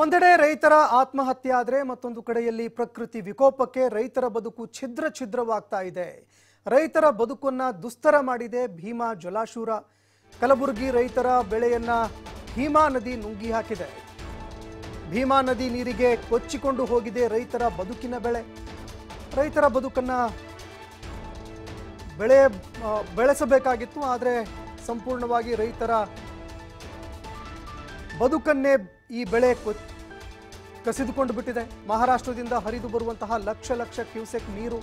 ಒಂದೆಡೆ ರೈತರ ಆತ್ಮಹತ್ಯೆ ಆದರೆ ಮತ್ತೊಂದು ಕಡೆಯಲ್ಲಿ ಪ್ರಕೃತಿ ವಿಕೋಪಕ್ಕೆ ರೈತರ ಬದುಕು ಛಿದ್ರ ಛಿದ್ರವಾಗ್ತಾ ಇದೆ. ರೈತರ ಬದುಕನ್ನ ದುಸ್ತರ ಮಾಡಿದೆ ಭೀಮಾ ಜಲಾಶೂರ. ಕಲಬುರಗಿ ರೈತರ ಬೆಳೆಯನ್ನ ಭೀಮಾ ನದಿ ನುಂಗಿ ಹಾಕಿದೆ. ಭೀಮಾ ನದಿ ನೀರಿಗೆ ಕೊಚ್ಚಿಕೊಂಡು ಹೋಗಿದೆ ರೈತರ ಬದುಕಿನ ಬೆಳೆ. ರೈತರ ಬದುಕನ್ನ ಬೆಳೆ ಬೆಳೆಸಬೇಕಾಗಿತ್ತು, ಆದರೆ ಸಂಪೂರ್ಣವಾಗಿ ರೈತರ ಬದುಕನ್ನೇ ಈ ಬೆಳೆ ಕೊತ್ ಕಸಿದುಕೊಂಡು ಬಿಟ್ಟಿದೆ. ಮಹಾರಾಷ್ಟ್ರದಿಂದ ಹರಿದು ಬರುವಂತಹ ಲಕ್ಷ ಲಕ್ಷ ಕ್ಯೂಸೆಕ್ ನೀರು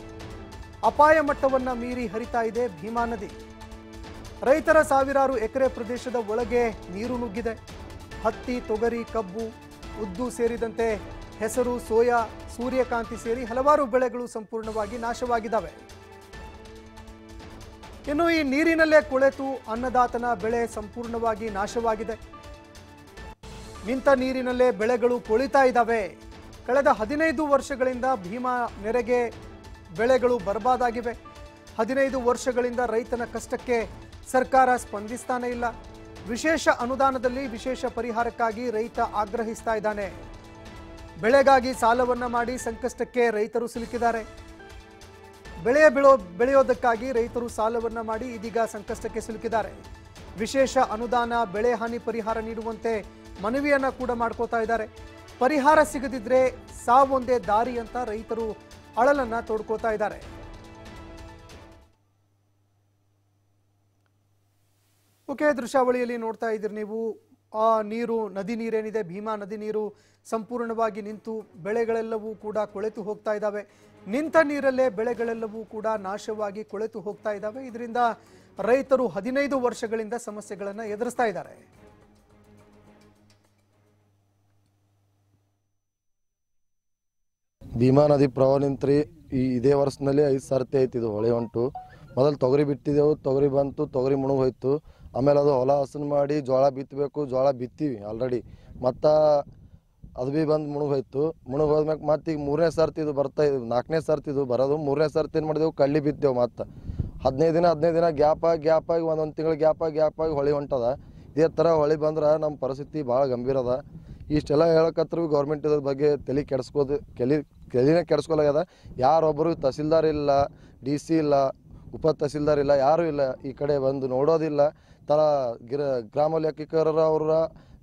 ಅಪಾಯ ಮಟ್ಟವನ್ನ ಮೀರಿ ಹರಿತಾ ಇದೆ ಭೀಮಾ ನದಿ. ರೈತರ ಸಾವಿರಾರು ಎಕರೆ ಪ್ರದೇಶದ ಒಳಗೆ ನೀರು ನುಗ್ಗಿದೆ. ಹತ್ತಿ, ತೊಗರಿ, ಕಬ್ಬು, ಉದ್ದು ಸೇರಿದಂತೆ ಹೆಸರು, ಸೋಯಾ, ಸೂರ್ಯಕಾಂತಿ ಸೇರಿ ಹಲವಾರು ಬೆಳೆಗಳು ಸಂಪೂರ್ಣವಾಗಿ ನಾಶವಾಗಿದ್ದಾವೆ. ಇನ್ನು ಈ ನೀರಿನಲ್ಲೇ ಕೊಳೆತು ಅನ್ನದಾತನ ಬೆಳೆ ಸಂಪೂರ್ಣವಾಗಿ ನಾಶವಾಗಿದೆ. ನಿಂತ ನೀರಿನಲ್ಲೇ ಬೆಳೆಗಳು ಕೊಳಿತಾ ಇದ್ದಾವೆ ಕಳೆದ ಹದಿನೈದು ವರ್ಷಗಳಿಂದ ಭೀಮಾ ನೆರೆಗೆ ಬೆಳೆಗಳು ಬರ್ಬಾದಾಗಿವೆ. ಹದಿನೈದು ವರ್ಷಗಳಿಂದ ರೈತನ ಕಷ್ಟಕ್ಕೆ ಸರ್ಕಾರ ಸ್ಪಂದಿಸ್ತಾನೆ ಇಲ್ಲ. ವಿಶೇಷ ಅನುದಾನದಲ್ಲಿ ವಿಶೇಷ ಪರಿಹಾರಕ್ಕಾಗಿ ರೈತ ಆಗ್ರಹಿಸ್ತಾ ಇದ್ದಾನೆ. ಬೆಳೆಗಾಗಿ ಸಾಲವನ್ನ ಮಾಡಿ ಸಂಕಷ್ಟಕ್ಕೆ ರೈತರು ಸಿಲುಕಿದ್ದಾರೆ. ಬೆಳೆ ಬೆಳೋ, ಬೆಳೆಯೋದಕ್ಕಾಗಿ ರೈತರು ಸಾಲವನ್ನ ಮಾಡಿ ಇದೀಗ ಸಂಕಷ್ಟಕ್ಕೆ ಸಿಲುಕಿದ್ದಾರೆ. ವಿಶೇಷ ಅನುದಾನ, ಬೆಳೆ ಹಾನಿ ಪರಿಹಾರ ನೀಡುವಂತೆ ಮನವಿಯನ್ನ ಕೂಡ ಮಾಡ್ಕೋತಾ ಇದ್ದಾರೆ. ಪರಿಹಾರ ಸಿಗದಿದ್ರೆ ಸಾವೊಂದೇ ದಾರಿ ಅಂತ ರೈತರು ಅಳಲನ್ನ ತೋಡ್ಕೋತಾ ಇದ್ದಾರೆ. ಓಕೆ, ದೃಶ್ಯಾವಳಿಯಲ್ಲಿ ನೋಡ್ತಾ ಇದ್ದೀರಿ ನೀವು. ಆ ನೀರು, ನದಿ ನೀರೇನಿದೆ? ಭೀಮಾ ನದಿ ನೀರು ಸಂಪೂರ್ಣವಾಗಿ ನಿಂತು ಬೆಳೆಗಳೆಲ್ಲವೂ ಕೂಡ ಕೊಳೆತು ಹೋಗ್ತಾ ಇದ್ದಾವೆ. ನಿಂತ ನೀರಲ್ಲೇ ಬೆಳೆಗಳೆಲ್ಲವೂ ಕೂಡ ನಾಶವಾಗಿ ಕೊಳೆತು ಹೋಗ್ತಾ ಇದ್ದಾವೆ. ಇದರಿಂದ ರೈತರು ಹದಿನೈದು ವರ್ಷಗಳಿಂದ ಸಮಸ್ಯೆಗಳನ್ನು ಎದುರಿಸ್ತಾ ಇದ್ದಾರೆ. ಭೀಮಾ ನದಿ ಪ್ರವಾಹ ನಿಂತ್ರಿ ಈ ಇದೇ ವರ್ಷದಲ್ಲಿ ಐದು ಸರ್ತಿ ಐತಿ ಇದು ಹೊಳೆ ಹೊಂಟು ಮೊದಲು ತೊಗರಿ ಬಿತ್ತಿದೆವು ತೊಗರಿ ಬಂತು, ತೊಗರಿ ಮುಣುಗು ಹೋಯ್ತು ಆಮೇಲೆ ಅದು ಹೊಲ ಹಸನ್ ಮಾಡಿ ಜೋಳ ಬಿತ್ತಬೇಕು ಜೋಳ ಬಿತ್ತೀವಿ ಆಲ್ರೆಡಿ ಮತ್ತು ಅದು ಭೀ ಬಂದು ಮುಣುಗು ಹೋಯ್ತು ಮುಣುಗು ಹೋದ್ಮ್ಯಾಗ ಮತ್ತೆ ಈಗ ಮೂರನೇ ಸರ್ತಿ ಇದು ಬರ್ತಾ ಇದು ನಾಲ್ಕನೇ ಸರ್ತಿ ಇದು ಬರೋದು. ಮೂರನೇ ಸರ್ತಿ ಏನು ಮಾಡಿದೆವು, ಕಳ್ಳಿ ಬಿತ್ತೇವು ಮತ್ತೆ. ಹದಿನೈದು ದಿನ ಹದಿನೈದು ದಿನ ಗ್ಯಾಪ್ ಗ್ಯಾಪ್ ಆಗಿ ಒಂದೊಂದು ತಿಂಗಳು ಗ್ಯಾಪ್ ಗ್ಯಾಪ್ ಆಗಿ ಹೊಳೆ ಹೊಂಟದ. ಇದೇ ಥರ ಹೊಳೆ ಬಂದ್ರೆ ನಮ್ಮ ಪರಿಸ್ಥಿತಿ ಭಾಳ ಗಂಭೀರ ಅದ. ಇಷ್ಟೆಲ್ಲ ಹೇಳಕತ್ರ ಗೌರ್ಮೆಂಟ್ ಇದ್ರ ಬಗ್ಗೆ ತಲೆ ಕೆಡಿಸ್ಕೋದು ಕೆಲಿ ತಲೆನೇ ಕೆಡಿಸ್ಕೊಲಾಗ್ಯದ ಯಾರೊಬ್ಬರು ತಹಸೀಲ್ದಾರ್ ಇಲ್ಲ ಡಿ ಸಿ ಇಲ್ಲ, ಉಪ ತಹಸೀಲ್ದಾರ್ ಇಲ್ಲ, ಯಾರೂ ಇಲ್ಲ. ಈ ಕಡೆ ಬಂದು ನೋಡೋದಿಲ್ಲ. ತರ ಗಿರ, ಗ್ರಾಮ ಲೆಕ್ಕಿಕರ ಅವ್ರ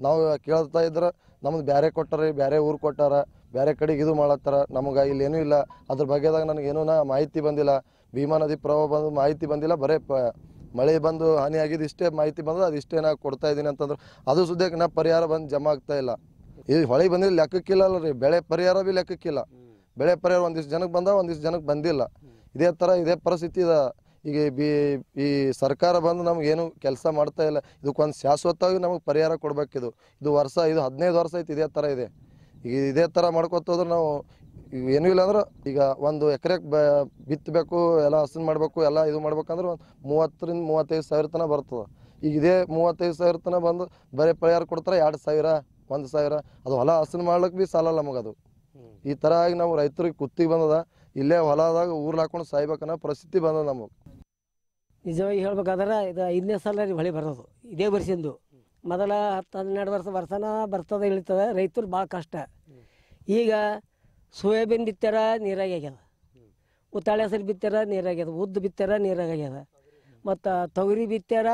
ನಾವು ಕೇಳ್ತಾ ಇದ್ರೆ, ನಮ್ದು ಬೇರೆ ಕೊಟ್ಟಾರೆ ಬೇರೆ ಊರು ಕೊಟ್ಟಾರ ಬೇರೆ ಕಡೆಗೆ ಇದು ಮಾಡತ್ತಾರ. ನಮಗೆ ಇಲ್ಲೇನೂ ಇಲ್ಲ. ಅದ್ರ ಬಗ್ಗೆದಾಗ ನನಗೇನೂ ಮಾಹಿತಿ ಬಂದಿಲ್ಲ. ಭೀಮಾ ನದಿ ಪ್ರವಾಹ ಬಂದು ಮಾಹಿತಿ ಬಂದಿಲ್ಲ. ಬರೇ ಪ, ಮಳೆ ಬಂದು ಹಾನಿ ಆಗಿದ್ದು ಇಷ್ಟೇ ಮಾಹಿತಿ ಬಂದ್ರೆ ಅದು ಇಷ್ಟೇ ನಾ ಕೊಡ್ತಾ ಇದ್ದೀನಿ ಅಂತಂದ್ರೆ. ಅದು ಸುದ್ದಿಗೆ ನಾ ಪರಿಹಾರ ಬಂದು ಜಮಾ ಆಗ್ತಾ ಇಲ್ಲ. ಈ ಹೊಳೆ ಬಂದಿಲ್ಲ ಲೆಕ್ಕಕ್ಕಿಲ್ಲ ಅಲ್ಲ ರೀ. ಬೆಳೆ ಪರಿಹಾರ ಭೀ ಲೆಕ್ಕಕ್ಕಿಲ್ಲ. ಬೆಳೆ ಪರಿಹಾರ ಒಂದಿಷ್ಟು ಜನಕ್ಕೆ ಬಂದ ಒಂದಿಷ್ಟು ಜನಕ್ಕೆ ಬಂದಿಲ್ಲ. ಇದೇ ಥರ ಇದೇ ಪರಿಸ್ಥಿತಿ ಇದೆ ಈಗ ಬಿ, ಈ ಸರ್ಕಾರ ಬಂದು ನಮ್ಗೆ ಏನು ಕೆಲಸ ಮಾಡ್ತಾ ಇಲ್ಲ. ಇದಕ್ಕೊಂದು ಶಾಶ್ವತವಾಗಿ ನಮಗೆ ಪರಿಹಾರ ಕೊಡಬೇಕಿದು. ಇದು ವರ್ಷ, ಇದು ಹದಿನೈದು ವರ್ಷ ಐತಿ ಇದೇ ಥರ ಇದೆ. ಈಗ ಇದೇ ಥರ ಹೋದ್ರೆ ನಾವು ಏನೂ ಇಲ್ಲ ಅಂದ್ರೆ ಈಗ ಒಂದು ಎಕರೆಗೆ ಬ ಬಿತ್ತಬೇಕು ಎಲ್ಲ ಹಸನ್ ಮಾಡಬೇಕು, ಎಲ್ಲ ಇದು ಮಾಡ್ಬೇಕಂದ್ರೆ ಒಂದು ಮೂವತ್ತರಿಂದ ಮೂವತ್ತೈದು ಸಾವಿರ ತನಕ ಬರ್ತದೆ. ಈಗ ಇದೇ ಮೂವತ್ತೈದು ಸಾವಿರ ತನಕ ಬಂದು ಬರೀ ಪರಿಹಾರ ಕೊಡ್ತಾರೆ, ಎರಡು ಸಾವಿರ. ಒಂದು ಸಾವಿರ. ಅದು ಹೊಲ ಹಸನ್ ಮಾಡ್ಲಿಕ್ಕೆ ಭೀ ಸಾಲಲ್ಲ ನಮಗದು. ಈ ಥರ ಆಗಿ ನಾವು ರೈತರಿಗೆ ಕುತ್ತಿಗೆ ಬಂದದ. ಇಲ್ಲೇ ಹೊಲದಾಗ ಊರ್ಲ ಹಾಕೊಂಡು ಸಾಯ್ಬೇಕನ್ನೋ ಪರಿಸ್ಥಿತಿ ಬಂದದ ನಮಗೆ. ನಿಜವಾಗಿ ಹೇಳ್ಬೇಕಾದ್ರೆ ಇದು ಐದನೇ ಸಲ ರೀ ಹೊಳಿ ಬರೋದು. ಇದೇ ವರ್ಷಿಂದು. ಮೊದಲ ಹತ್ತು ಹನ್ನೆರಡು ವರ್ಷ ವರ್ಷನ ಬರ್ತದೆ ಇಳಿತದೆ. ರೈತರು ಭಾಳ ಕಷ್ಟ. ಈಗ ಸೋಯಾಬೀನ್ ಬಿತ್ತಾರ ನೀರಾಗಿ ಆಗ್ಯದ. ಉತ್ತಾಳೆ ಹೆಸರು ಬಿತ್ತಾರ ನೀರಾಗ್ಯದ ಉದ್ದು ಬಿತ್ತಾರ ನೀರಾಗ ಆಗ್ಯದ. ಮತ್ತು ತೊಗರಿ ಬಿತ್ತಾರ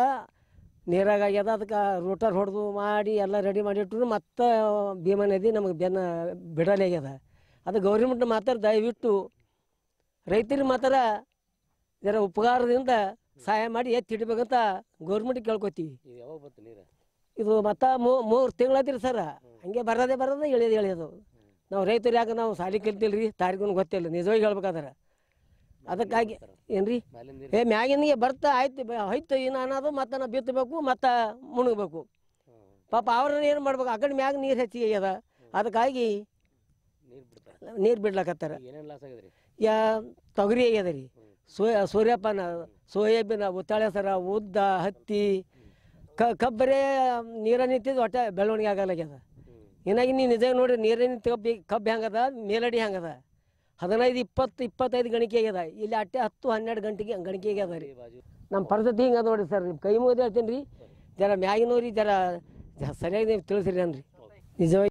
ನೀರಾಗ ಆಗ್ಯದ ಅದಕ್ಕೆ ರೋಟರ್ ಹೊಡೆದು ಮಾಡಿ ಎಲ್ಲ ರೆಡಿ ಮಾಡಿಟ್ರು ಮತ್ತೆ ಭೀಮಾ ನದಿ ನಮಗೆ ಬೆನ್ನ ಬಿಡಲೇ ಆಗ್ಯದ. ಅದು ಗೌರ್ಮೆಂಟ್ ಮಾತ್ರ ದಯವಿಟ್ಟು ರೈತರಿಗೆ ಮಾತ್ರ ಇದರ ಉಪಕಾರದಿಂದ ಸಹಾಯ ಮಾಡಿ ಎತ್ತಿ ಇಡ್ಬೇಕಂತ ಗೌರ್ಮೆಂಟ್ ಕೇಳ್ಕೊತೀವಿ. ಇದು ಮತ್ತೆ ಮೂರು ತಿಂಗಳಾತಿರಿ ಸರ್. ಹಂಗೆ ಬರೋದೇ ಬರೋದೇ ಎಳೆಯೋದು ಎಳೆಯೋದು. ನಾವು ರೈತರು ಯಾಕೆ ನಾವು ಸಾಲಿ ಕಲ್ತಿಲ್ಲ ರೀ ತಾರೀಕು ಗೊತ್ತಿಲ್ಲ. ನಿಜವಾಗಿ ಹೇಳ್ಬೇಕಾದ್ರೆ. ಅದಕ್ಕಾಗಿ ಏನ್ರಿ? ಏ ಮ್ಯಾಗಿನಿಗೆ ಬರ್ತಾ ಆಯ್ತು. ಹೋಯ್ತು ಇನ್ನು ಅನ್ನೋದು ಮತ್ತೆ ನಾವು ಬಿತ್ತಬೇಕು ಮತ್ತು ಮುಣಗಬೇಕು. ಪಾಪ ಅವ್ರನ್ನ ಏನು ಮಾಡ್ಬೇಕು? ಆ ಕಡೆ ಮ್ಯಾಗ ನೀರು ಹೆಚ್ಚಿಗೆ ಅದ ಅದಕ್ಕಾಗಿ ನೀರು ಬಿಡ್ಲಾಕತ್ತಾರ. ಯಾ ತೊಗರಿ ಆಗ್ಯದ ರೀ. ಸೋಯ ಸೂರ್ಯಪಾನ ಸೋಯಾಬೀನ ಉತ್ತಾಳೆ ಸರ ಉದ್ದ ಹತ್ತಿ ಕ ಕಬ್ಬರೇ ನೀರ ನಿಂತಿದ್ದು ಒಟ್ಟ ಬೆಳವಣಿಗೆ ಆಗಲಾಗ್ಯದ ಏನಾಗಿ ನೀವು ನಿಜ ನೋಡಿ ನೀರೇ ನಿಂತು ಕಬ್ಬಿ ಕಬ್ಬು ಹೆಂಗದ ಮೇಲಡಿ ಹೆಂಗದ. ಹದಿನೈದು ಇಪ್ಪತ್ತು ಇಪ್ಪತ್ತೈದು ಗಣಿಕೆ ಆಗ್ಯದ. ಇಲ್ಲಿ ಅಟ್ಟೆ ಹತ್ತು ಹನ್ನೆರಡು ಗಂಟೆಗೆ ಗಣಿಕೆ ಆಗ್ಯದ ರೀ. ನಮ್ಮ ಪರಿಸ್ಥಿತಿ ಹಿಂಗೆ ನೋಡಿ ಸರ್ ನಿಮ್ಮ ಕೈ ಮುಗಿದು ಹೇಳ್ತೀನಿ ರೀ. ಜರ ಮ್ಯಾಗಿನವ್ರಿ ಜರ ಸರಿಯಾಗಿ ನೀವು ತಿಳಿಸ್ರಿ ಅನ್ರಿ ನಿಜವಾಗಿ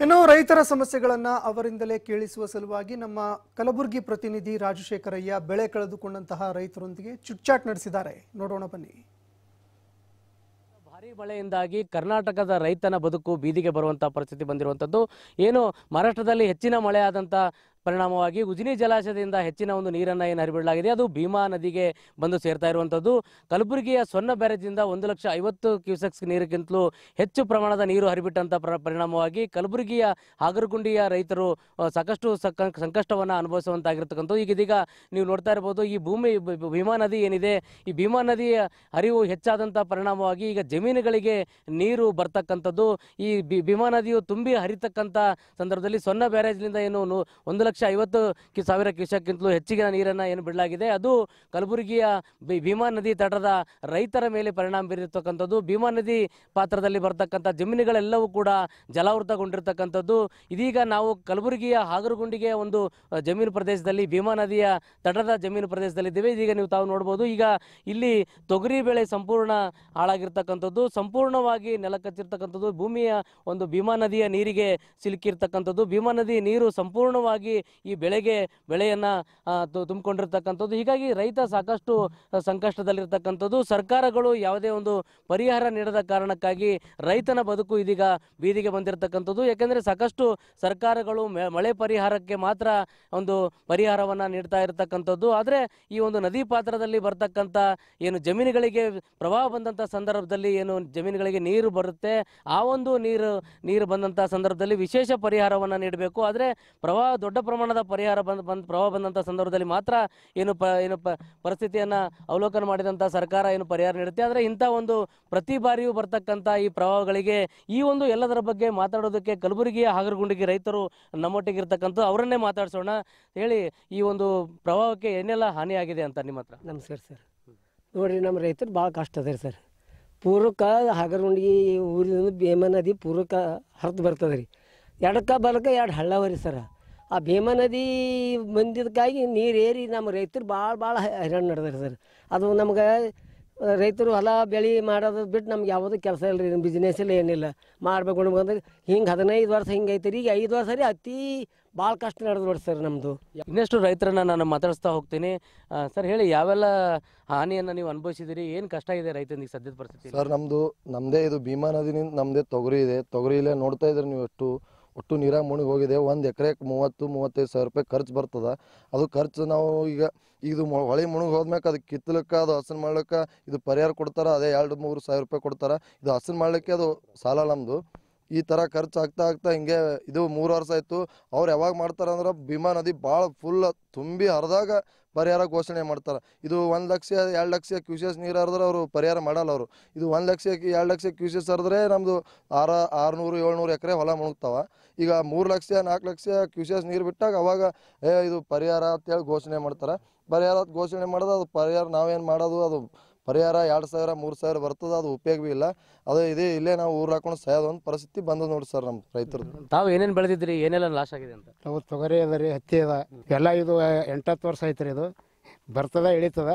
ಇನ್ನು ರೈತರ ಸಮಸ್ಯೆಗಳನ್ನ ಅವರಿಂದಲೇ ಕೇಳಿಸುವ ಸಲುವಾಗಿ ನಮ್ಮ ಕಲಬುರಗಿ ಪ್ರತಿನಿಧಿ ರಾಜಶೇಖರಯ್ಯ ಬೆಳೆ ಕಳೆದುಕೊಂಡಂತಹ ರೈತರೊಂದಿಗೆ ಚುಚ್ಚಾಟ್ ನಡೆಸಿದ್ದಾರೆ. ನೋಡೋಣ ಬನ್ನಿ. ಭಾರಿ ಮಳೆಯಿಂದಾಗಿ ಕರ್ನಾಟಕದ ರೈತನ ಬದುಕು ಬೀದಿಗೆ ಬರುವಂತಹ ಪರಿಸ್ಥಿತಿ ಬಂದಿರುವಂಥದ್ದು ಏನು ಮಹಾರಾಷ್ಟ್ರದಲ್ಲಿ ಹೆಚ್ಚಿನ ಮಳೆ ಆದಂಥ ಪರಿಣಾಮವಾಗಿ ಉಜಿನಿ ಜಲಾಶಯದಿಂದ ಹೆಚ್ಚಿನ ಒಂದು ನೀರನ್ನು ಏನು ಹರಿಬಿಡಲಾಗಿದೆ? ಅದು ಭೀಮಾ ನದಿಗೆ ಬಂದು ಸೇರ್ತಾ ಇರುವಂಥದ್ದು ಕಲಬುರಗಿಯ ಸೊನ್ನ ಬ್ಯಾರೇಜಿಂದ ಒಂದು ಲಕ್ಷ ಐವತ್ತು ಕ್ಯೂಸೆಕ್ಸ್ ನೀರಿಗಿಂತಲೂ ಹೆಚ್ಚು ಪ್ರಮಾಣದ ನೀರು ಹರಿಬಿಟ್ಟಂಥ ಪರಿಣಾಮವಾಗಿ ಕಲಬುರಗಿಯ ಹಾಗರಗುಂಡಿಯ ರೈತರು ಸಾಕಷ್ಟು ಸಕ, ಸಂಕಷ್ಟವನ್ನು ಅನುಭವಿಸುವಂತಾಗಿರ್ತಕ್ಕಂಥದ್ದು. ಈಗ ಇದೀಗ ನೀವು ನೋಡ್ತಾ ಇರ್ಬೋದು, ಈ ಭೂಮಿ ಭೀಮಾ ನದಿ ಏನಿದೆ, ಈ ಭೀಮಾ ನದಿಯ ಹರಿವು ಹೆಚ್ಚಾದಂಥ ಪರಿಣಾಮವಾಗಿ ಈಗ ಜಮೀನುಗಳಿಗೆ ನೀರು ಬರ್ತಕ್ಕಂಥದ್ದು. ಈ ಭೀಮಾ ನದಿಯು ತುಂಬಿ ಹರಿತಕ್ಕಂಥ ಸಂದರ್ಭದಲ್ಲಿ ಸೊನ್ನ ಬ್ಯಾರೇಜ್ನಿಂದ ಏನು ಒಂದು ಲಕ್ಷ ಐವತ್ತು ಕಿ ಸಾವಿರ ಕ್ಯೂಸೆಕ್ಗಿಂತಲೂ ಹೆಚ್ಚಿನ ನೀರನ್ನು ಏನು ಬಿಡಲಾಗಿದೆ. ಅದು ಕಲಬುರಗಿಯ ಭೀಮಾ ನದಿ ತಟದ ರೈತರ ಮೇಲೆ ಪರಿಣಾಮ ಬೀರಿರ್ತಕ್ಕಂಥದ್ದು. ಭೀಮಾ ನದಿ ಪಾತ್ರದಲ್ಲಿ ಬರ್ತಕ್ಕಂಥ ಜಮೀನುಗಳೆಲ್ಲವೂ ಕೂಡ ಜಲಾವೃತಗೊಂಡಿರ್ತಕ್ಕಂಥದ್ದು. ಇದೀಗ ನಾವು ಕಲಬುರಗಿಯ ಹಾಗರಗುಂಡಿಗೆ ಒಂದು ಜಮೀನು ಪ್ರದೇಶದಲ್ಲಿ, ಭೀಮಾ ನದಿಯ ತಟದ ಜಮೀನು ಪ್ರದೇಶದಲ್ಲಿದ್ದೇವೆ. ಇದೀಗ ನೀವು ತಾವು ನೋಡ್ಬೋದು. ಈಗ ಇಲ್ಲಿ ತೊಗರಿ ಬೆಳೆ ಸಂಪೂರ್ಣ ಹಾಳಾಗಿರ್ತಕ್ಕಂಥದ್ದು. ಸಂಪೂರ್ಣವಾಗಿ ನೆಲಕಚ್ಚಿರ್ತಕ್ಕಂಥದ್ದು. ಭೂಮಿಯ ಒಂದು ಭೀಮಾ ನದಿಯ ನೀರಿಗೆ ಸಿಲುಕಿರ್ತಕ್ಕಂಥದ್ದು. ಭೀಮಾ ನದಿ ನೀರು ಸಂಪೂರ್ಣವಾಗಿ ಈ ಬೆಳೆಗೆ ಬೆಳೆಯನ್ನು ತುಂಬಿಕೊಂಡಿರ್ತಕ್ಕಂಥದ್ದು. ಹೀಗಾಗಿ ರೈತ ಸಾಕಷ್ಟು ಸಂಕಷ್ಟದಲ್ಲಿರ್ತಕ್ಕಂಥದ್ದು. ಸರ್ಕಾರಗಳು ಯಾವುದೇ ಒಂದು ಪರಿಹಾರ ನೀಡದ ಕಾರಣಕ್ಕಾಗಿ ರೈತನ ಬದುಕು ಇದೀಗ ಬೀದಿಗೆ ಬಂದಿರತಕ್ಕಂಥದ್ದು. ಯಾಕೆಂದರೆ ಸಾಕಷ್ಟು ಸರ್ಕಾರಗಳು ಮಳೆ ಪರಿಹಾರಕ್ಕೆ ಮಾತ್ರ ಒಂದು ಪರಿಹಾರವನ್ನು ನೀಡ್ತಾ ಇರತಕ್ಕಂಥದ್ದು. ಆದರೆ ಈ ಒಂದು ನದಿ ಪಾತ್ರದಲ್ಲಿ ಬರ್ತಕ್ಕಂಥ ಏನು ಜಮೀನುಗಳಿಗೆ ಪ್ರವಾಹ ಬಂದಂಥ ಸಂದರ್ಭದಲ್ಲಿ ಏನು ಜಮೀನುಗಳಿಗೆ ನೀರು ಬರುತ್ತೆ, ಆ ಒಂದು ನೀರು ನೀರು ಬಂದಂಥ ಸಂದರ್ಭದಲ್ಲಿ ವಿಶೇಷ ಪರಿಹಾರವನ್ನು ನೀಡಬೇಕು. ಆದರೆ ಪ್ರವಾಹ, ದೊಡ್ಡ ಪ್ರಮಾಣದ ಪರಿಹಾರ ಬಂದ ಬಂದ ಪ್ರವಾಹ ಬಂದಂಥ ಸಂದರ್ಭದಲ್ಲಿ ಮಾತ್ರ ಏನು ಪ ಏನು ಪ, ಪರಿಸ್ಥಿತಿಯನ್ನು ಅವಲೋಕನ ಮಾಡಿದಂಥ ಸರ್ಕಾರ ಏನು ಪರಿಹಾರ ನೀಡುತ್ತೆ? ಆದರೆ ಇಂಥ ಒಂದು ಪ್ರತಿ ಬಾರಿಯೂ ಬರ್ತಕ್ಕಂಥ ಈ ಪ್ರವಾಹಗಳಿಗೆ ಈ ಒಂದು ಎಲ್ಲದರ ಬಗ್ಗೆ ಮಾತಾಡೋದಕ್ಕೆ ಕಲಬುರಗಿಯ ಹಾಗರಗುಂಡಿಗೆ ರೈತರು ನಮ್ಮೊಟ್ಟಿಗೆ ಇರ್ತಕ್ಕಂಥ ಅವರನ್ನೇ ಮಾತಾಡ್ಸೋಣ. ಹೇಳಿ ಈ ಒಂದು ಪ್ರವಾಹಕ್ಕೆ ಏನೆಲ್ಲ ಹಾನಿಯಾಗಿದೆ ಅಂತ ನಿಮ್ಮ ಹತ್ರ? ನಮಸ್ಕಾರ ಸರ್. ನೋಡಿರಿ, ನಮ್ಮ ರೈತರು ಭಾಳ ಕಷ್ಟ ಅದ ಸರ್. ಪೂರ್ವಕ್ಕೆ ಹಾಗರಗುಂಡಿ ಊರಿನ ಭೀಮಾ ನದಿ ಪೂರ್ವಕ್ಕೆ ಹರಿದು ಬರ್ತದೆ ರೀ. ಎಡಕ್ಕ ಬಲಕ್ಕ ಎರಡು ಹಳ್ಳವರಿ ಸರ್. ಆ ಭೀಮಾ ನದಿ ಬಂದಿದ್ದಕ್ಕಾಗಿ ನೀರು ಏರಿ ನಮ್ಮ ರೈತರು ಭಾಳ ಭಾಳ ಹೈರಾಣ ನಡೆದಾರೆ ಸರ್ ಅದು ನಮ್ಗೆ ರೈತರು ಹೊಲ ಬೆಳೆ ಮಾಡೋದು ಬಿಟ್ಟು ನಮ್ಗೆ ಯಾವುದೂ ಕೆಲಸ ಇಲ್ಲ ರೀ ಬಿಸ್ನೆಸ್ ಇಲ್ಲ ಏನಿಲ್ಲ. ಮಾಡ್ಬೇಕು ಅಂದ್ರೆ ಹಿಂಗೆ ಹದಿನೈದು ವರ್ಷ ಹಿಂಗೆ ಐತೆ ರೀ ಈಗ ಐದು ವರ್ಷ ರೀ ಅತಿ ಭಾಳ ಕಷ್ಟ ನಡೆದು ನೋಡಿ ಸರ್ ನಮ್ಮದು ಇನ್ನಷ್ಟು ರೈತರನ್ನ ನಾನು ಮಾತಾಡಿಸ್ತಾ ಹೋಗ್ತೀನಿ. ಸರ್ ಹೇಳಿ ಯಾವೆಲ್ಲ ಹಾನಿಯನ್ನು ನೀವು ಅನುಭವಿಸಿದಿರಿ? ಏನು ಕಷ್ಟ ಇದೆ ರೈತನಿಗೆ ಸದ್ಯದ ಪರಿಸ್ಥಿತಿ ಸರ್ ನಮ್ಮದು ನಮ್ಮದೇ ಇದು ಭೀಮಾ ನದಿನಿಂದ ನಮ್ಮದೇ ತೊಗರಿ ಇದೆ. ತೊಗರಿ ಇಲ್ಲೇ ನೋಡ್ತಾ ಇದ್ರಿ ನೀವು ಎಷ್ಟು ಒಟ್ಟು ನೀರಾಗ ಮುಳುಗಿ ಹೋಗಿದೆ ಒಂದು ಎಕರೆಗೆ ಮೂವತ್ತು, ಮೂವತ್ತೈದು ಸಾವಿರ ರೂಪಾಯಿ ಖರ್ಚು ಬರ್ತದೆ. ಅದು ಖರ್ಚು ನಾವು ಈಗ, ಇದು ಹೊಳೆ ಮುಣಿಗೆ ಹೋದ್ಮ್ಯಾಕೆ ಅದು ಕಿತ್ತಲಕ್ಕೆ, ಅದು ಹಸನ್ ಮಾಡ್ಲಿಕ್ಕೆ ಇದು ಪರಿಹಾರ ಕೊಡ್ತಾರೆ. ಅದೇ ಎರಡು ಮೂರು ಸಾವಿರ ರೂಪಾಯಿ ಕೊಡ್ತಾರೆ. ಇದು ಹಸನ್ ಮಾಡ್ಲಿಕ್ಕೆ ಅದು ಸಾಲ ನಮ್ಮದು ಈ ಥರ ಖರ್ಚು ಆಗ್ತಾ ಆಗ್ತಾ ಹಿಂಗೆ ಇದು ಮೂರು ವರ್ಷ ಆಯಿತು. ಅವ್ರು ಯಾವಾಗ ಮಾಡ್ತಾರ ಅಂದ್ರೆ ಭೀಮಾ ನದಿ ಭಾಳ ಫುಲ್ ತುಂಬಿ ಹರಿದಾಗ ಪರಿಹಾರ ಘೋಷಣೆ ಮಾಡ್ತಾರೆ. ಇದು ಒಂದು ಲಕ್ಷ, ಎರಡು ಲಕ್ಷ ಕ್ಯೂಸಿಯಸ್ ನೀರು ಹರಿದ್ರೆ ಅವರು ಪರಿಹಾರ ಮಾಡಲ್ಲ ಅವರು. ಇದು ಒಂದು ಲಕ್ಷ, ಎರಡು ಲಕ್ಷ ಕ್ಯೂಸಿಯಸ್ ಹರಿದ್ರೆ ನಮ್ಮದು ಆರ, ಆರುನೂರು, ಏಳ್ನೂರು ಎಕರೆ ಹೊಲ ಮುಳುಗ್ತಾವ ಈಗ ಮೂರು ಲಕ್ಷ, ನಾಲ್ಕು ಲಕ್ಷ ಕ್ಯೂಸಿಯಸ್ ನೀರು ಬಿಟ್ಟಾಗ ಅವಾಗ, ಏ, ಇದು ಪರಿಹಾರ ಅಂತೇಳಿ ಘೋಷಣೆ ಮಾಡ್ತಾರೆ. ಪರಿಹಾರ ಘೋಷಣೆ ಮಾಡೋದು ಅದು ಪರಿಹಾರ ನಾವೇನು ಮಾಡೋದು, ಅದು ಪರಿಹಾರ ಎರಡು ಸಾವಿರ ಮೂರು ಸಾವಿರ ಬರ್ತದೆ ಅದು ಉಪಯೋಗ ಭೀ ಇಲ್ಲ. ಅದು ಇದೇ ಇಲ್ಲೇ ನಾವು ಊರು ಹಾಕೊಂಡು ಸಾಯೋದು ಒಂದು ಪರಿಸ್ಥಿತಿ ಬಂದದ ನೋಡಿ ಸರ್ ನಮ್ಮ ರೈತರು. ತಾವು ಏನೇನು ಬೆಳೆದಿದ್ರಿ ಏನೆಲ್ಲ ಲಾಸ್ ಆಗಿದೆ ಅಂತ? ನಾವು ತೊಗರಿ ಅದ ರೀ ಹತ್ತಿ ಅದ. ಎಲ್ಲ ಇದು ಎಂಟತ್ತು ವರ್ಷ ಐತ್ರಿ ಇದು. ಬರ್ತದ ಇಳಿತದ.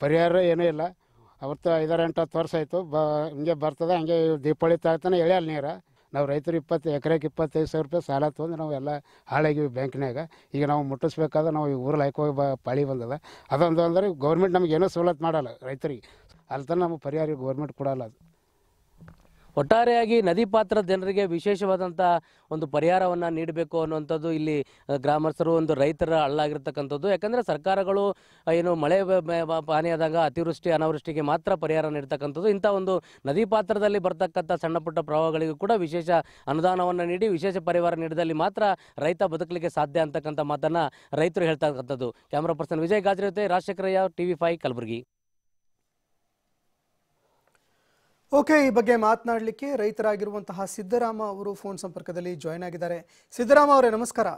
ಪರಿಹಾರ ಏನೂ ಇಲ್ಲ. ಅವತ್ತು ಐದಾರು ಎಂಟು ಹತ್ತು ವರ್ಷ ಆಯಿತು. ಬ ಹಿಂಗೆ ಬರ್ತದೆ ಹಂಗೆ ದೀಪಾವಳಿ ತಾಗ್ತಾನೆ ಎಳೆಯಲ್ಲ ನೀರು. ನಾವು ರೈತರು ಇಪ್ಪತ್ತು ಎಕರೆಗೆ ಇಪ್ಪತ್ತೈದು ಸಾವಿರ ರೂಪಾಯಿ ಸಾಲ ತೊಗೊಂಡು ನಾವು ಎಲ್ಲ ಹಾಳಾಗಿವಿ ಬ್ಯಾಂಕ್ನಾಗ ಈಗ ನಾವು ಮುಟ್ಟಿಸ್ಬೇಕಾದ್ರೆ ನಾವು ಈ ಊರಲ್ಲಿ ಹಾಕಿ ಬ ಪಾಳಿ ಬಂದದ. ಅದೊಂದು ಅಂದರೆ ಗೌರ್ಮೆಂಟ್ ನಮಗೆ ಏನೂ ಸವಲತ್ತು ಮಾಡಲ್ಲ ರೈತರಿಗೆ. ಅಲ್ಲಿ ತನಕ ನಮಗೆ ಪರಿಹಾರ ಗೌರ್ಮೆಂಟ್ ಕೊಡಲ್ಲ ಅದು. ಒಟ್ಟಾರೆಯಾಗಿ ನದಿ ಪಾತ್ರ ಜನರಿಗೆ ವಿಶೇಷವಾದಂಥ ಒಂದು ಪರಿಹಾರವನ್ನು ನೀಡಬೇಕು ಅನ್ನುವಂಥದ್ದು ಇಲ್ಲಿ ಗ್ರಾಮಸ್ಥರು ಒಂದು ರೈತರ ಅಳ್ಳಾಗಿರ್ತಕ್ಕಂಥದ್ದು ಯಾಕಂದರೆ ಸರ್ಕಾರಗಳು ಏನು ಮಳೆ ಹಾನಿಯಾದಾಗ ಅತಿವೃಷ್ಟಿ, ಅನಾವೃಷ್ಟಿಗೆ ಮಾತ್ರ ಪರಿಹಾರ ನೀಡ್ತಕ್ಕಂಥದ್ದು. ಇಂಥ ಒಂದು ನದಿ ಪಾತ್ರದಲ್ಲಿ ಬರ್ತಕ್ಕಂಥ ಸಣ್ಣ ಪುಟ್ಟ ಪ್ರವಾಹಗಳಿಗೂ ಕೂಡ ವಿಶೇಷ ಅನುದಾನವನ್ನು ನೀಡಿ, ವಿಶೇಷ ಪರಿಹಾರ ನೀಡಿದಲ್ಲಿ ಮಾತ್ರ ರೈತ ಬದುಕಲಿಕ್ಕೆ ಸಾಧ್ಯ ಅಂತಕ್ಕಂಥ ಮಾತನ್ನು ರೈತರು ಹೇಳ್ತಕ್ಕಂಥದ್ದು. ಕ್ಯಾಮ್ರಾ ಪರ್ಸನ್ ವಿಜಯ್ ಗಾಜ್ರಿ ಜೊತೆ ರಾಜಶೇಖರಯ್ಯ ಟಿ ವಿ ಫೈ ಕಲಬುರಗಿ. ಓಕೆ ಈ ಬಗ್ಗೆ ಮಾತನಾಡಲಿಕ್ಕೆ ರೈತರಾಗಿರುವಂತಹ ಸಿದ್ದರಾಮ ಅವರು ಫೋನ್ ಸಂಪರ್ಕದಲ್ಲಿ ಜಾಯ್ನ್ ಆಗಿದ್ದಾರೆ. ಸಿದ್ದರಾಮ ಅವರೇ ನಮಸ್ಕಾರ.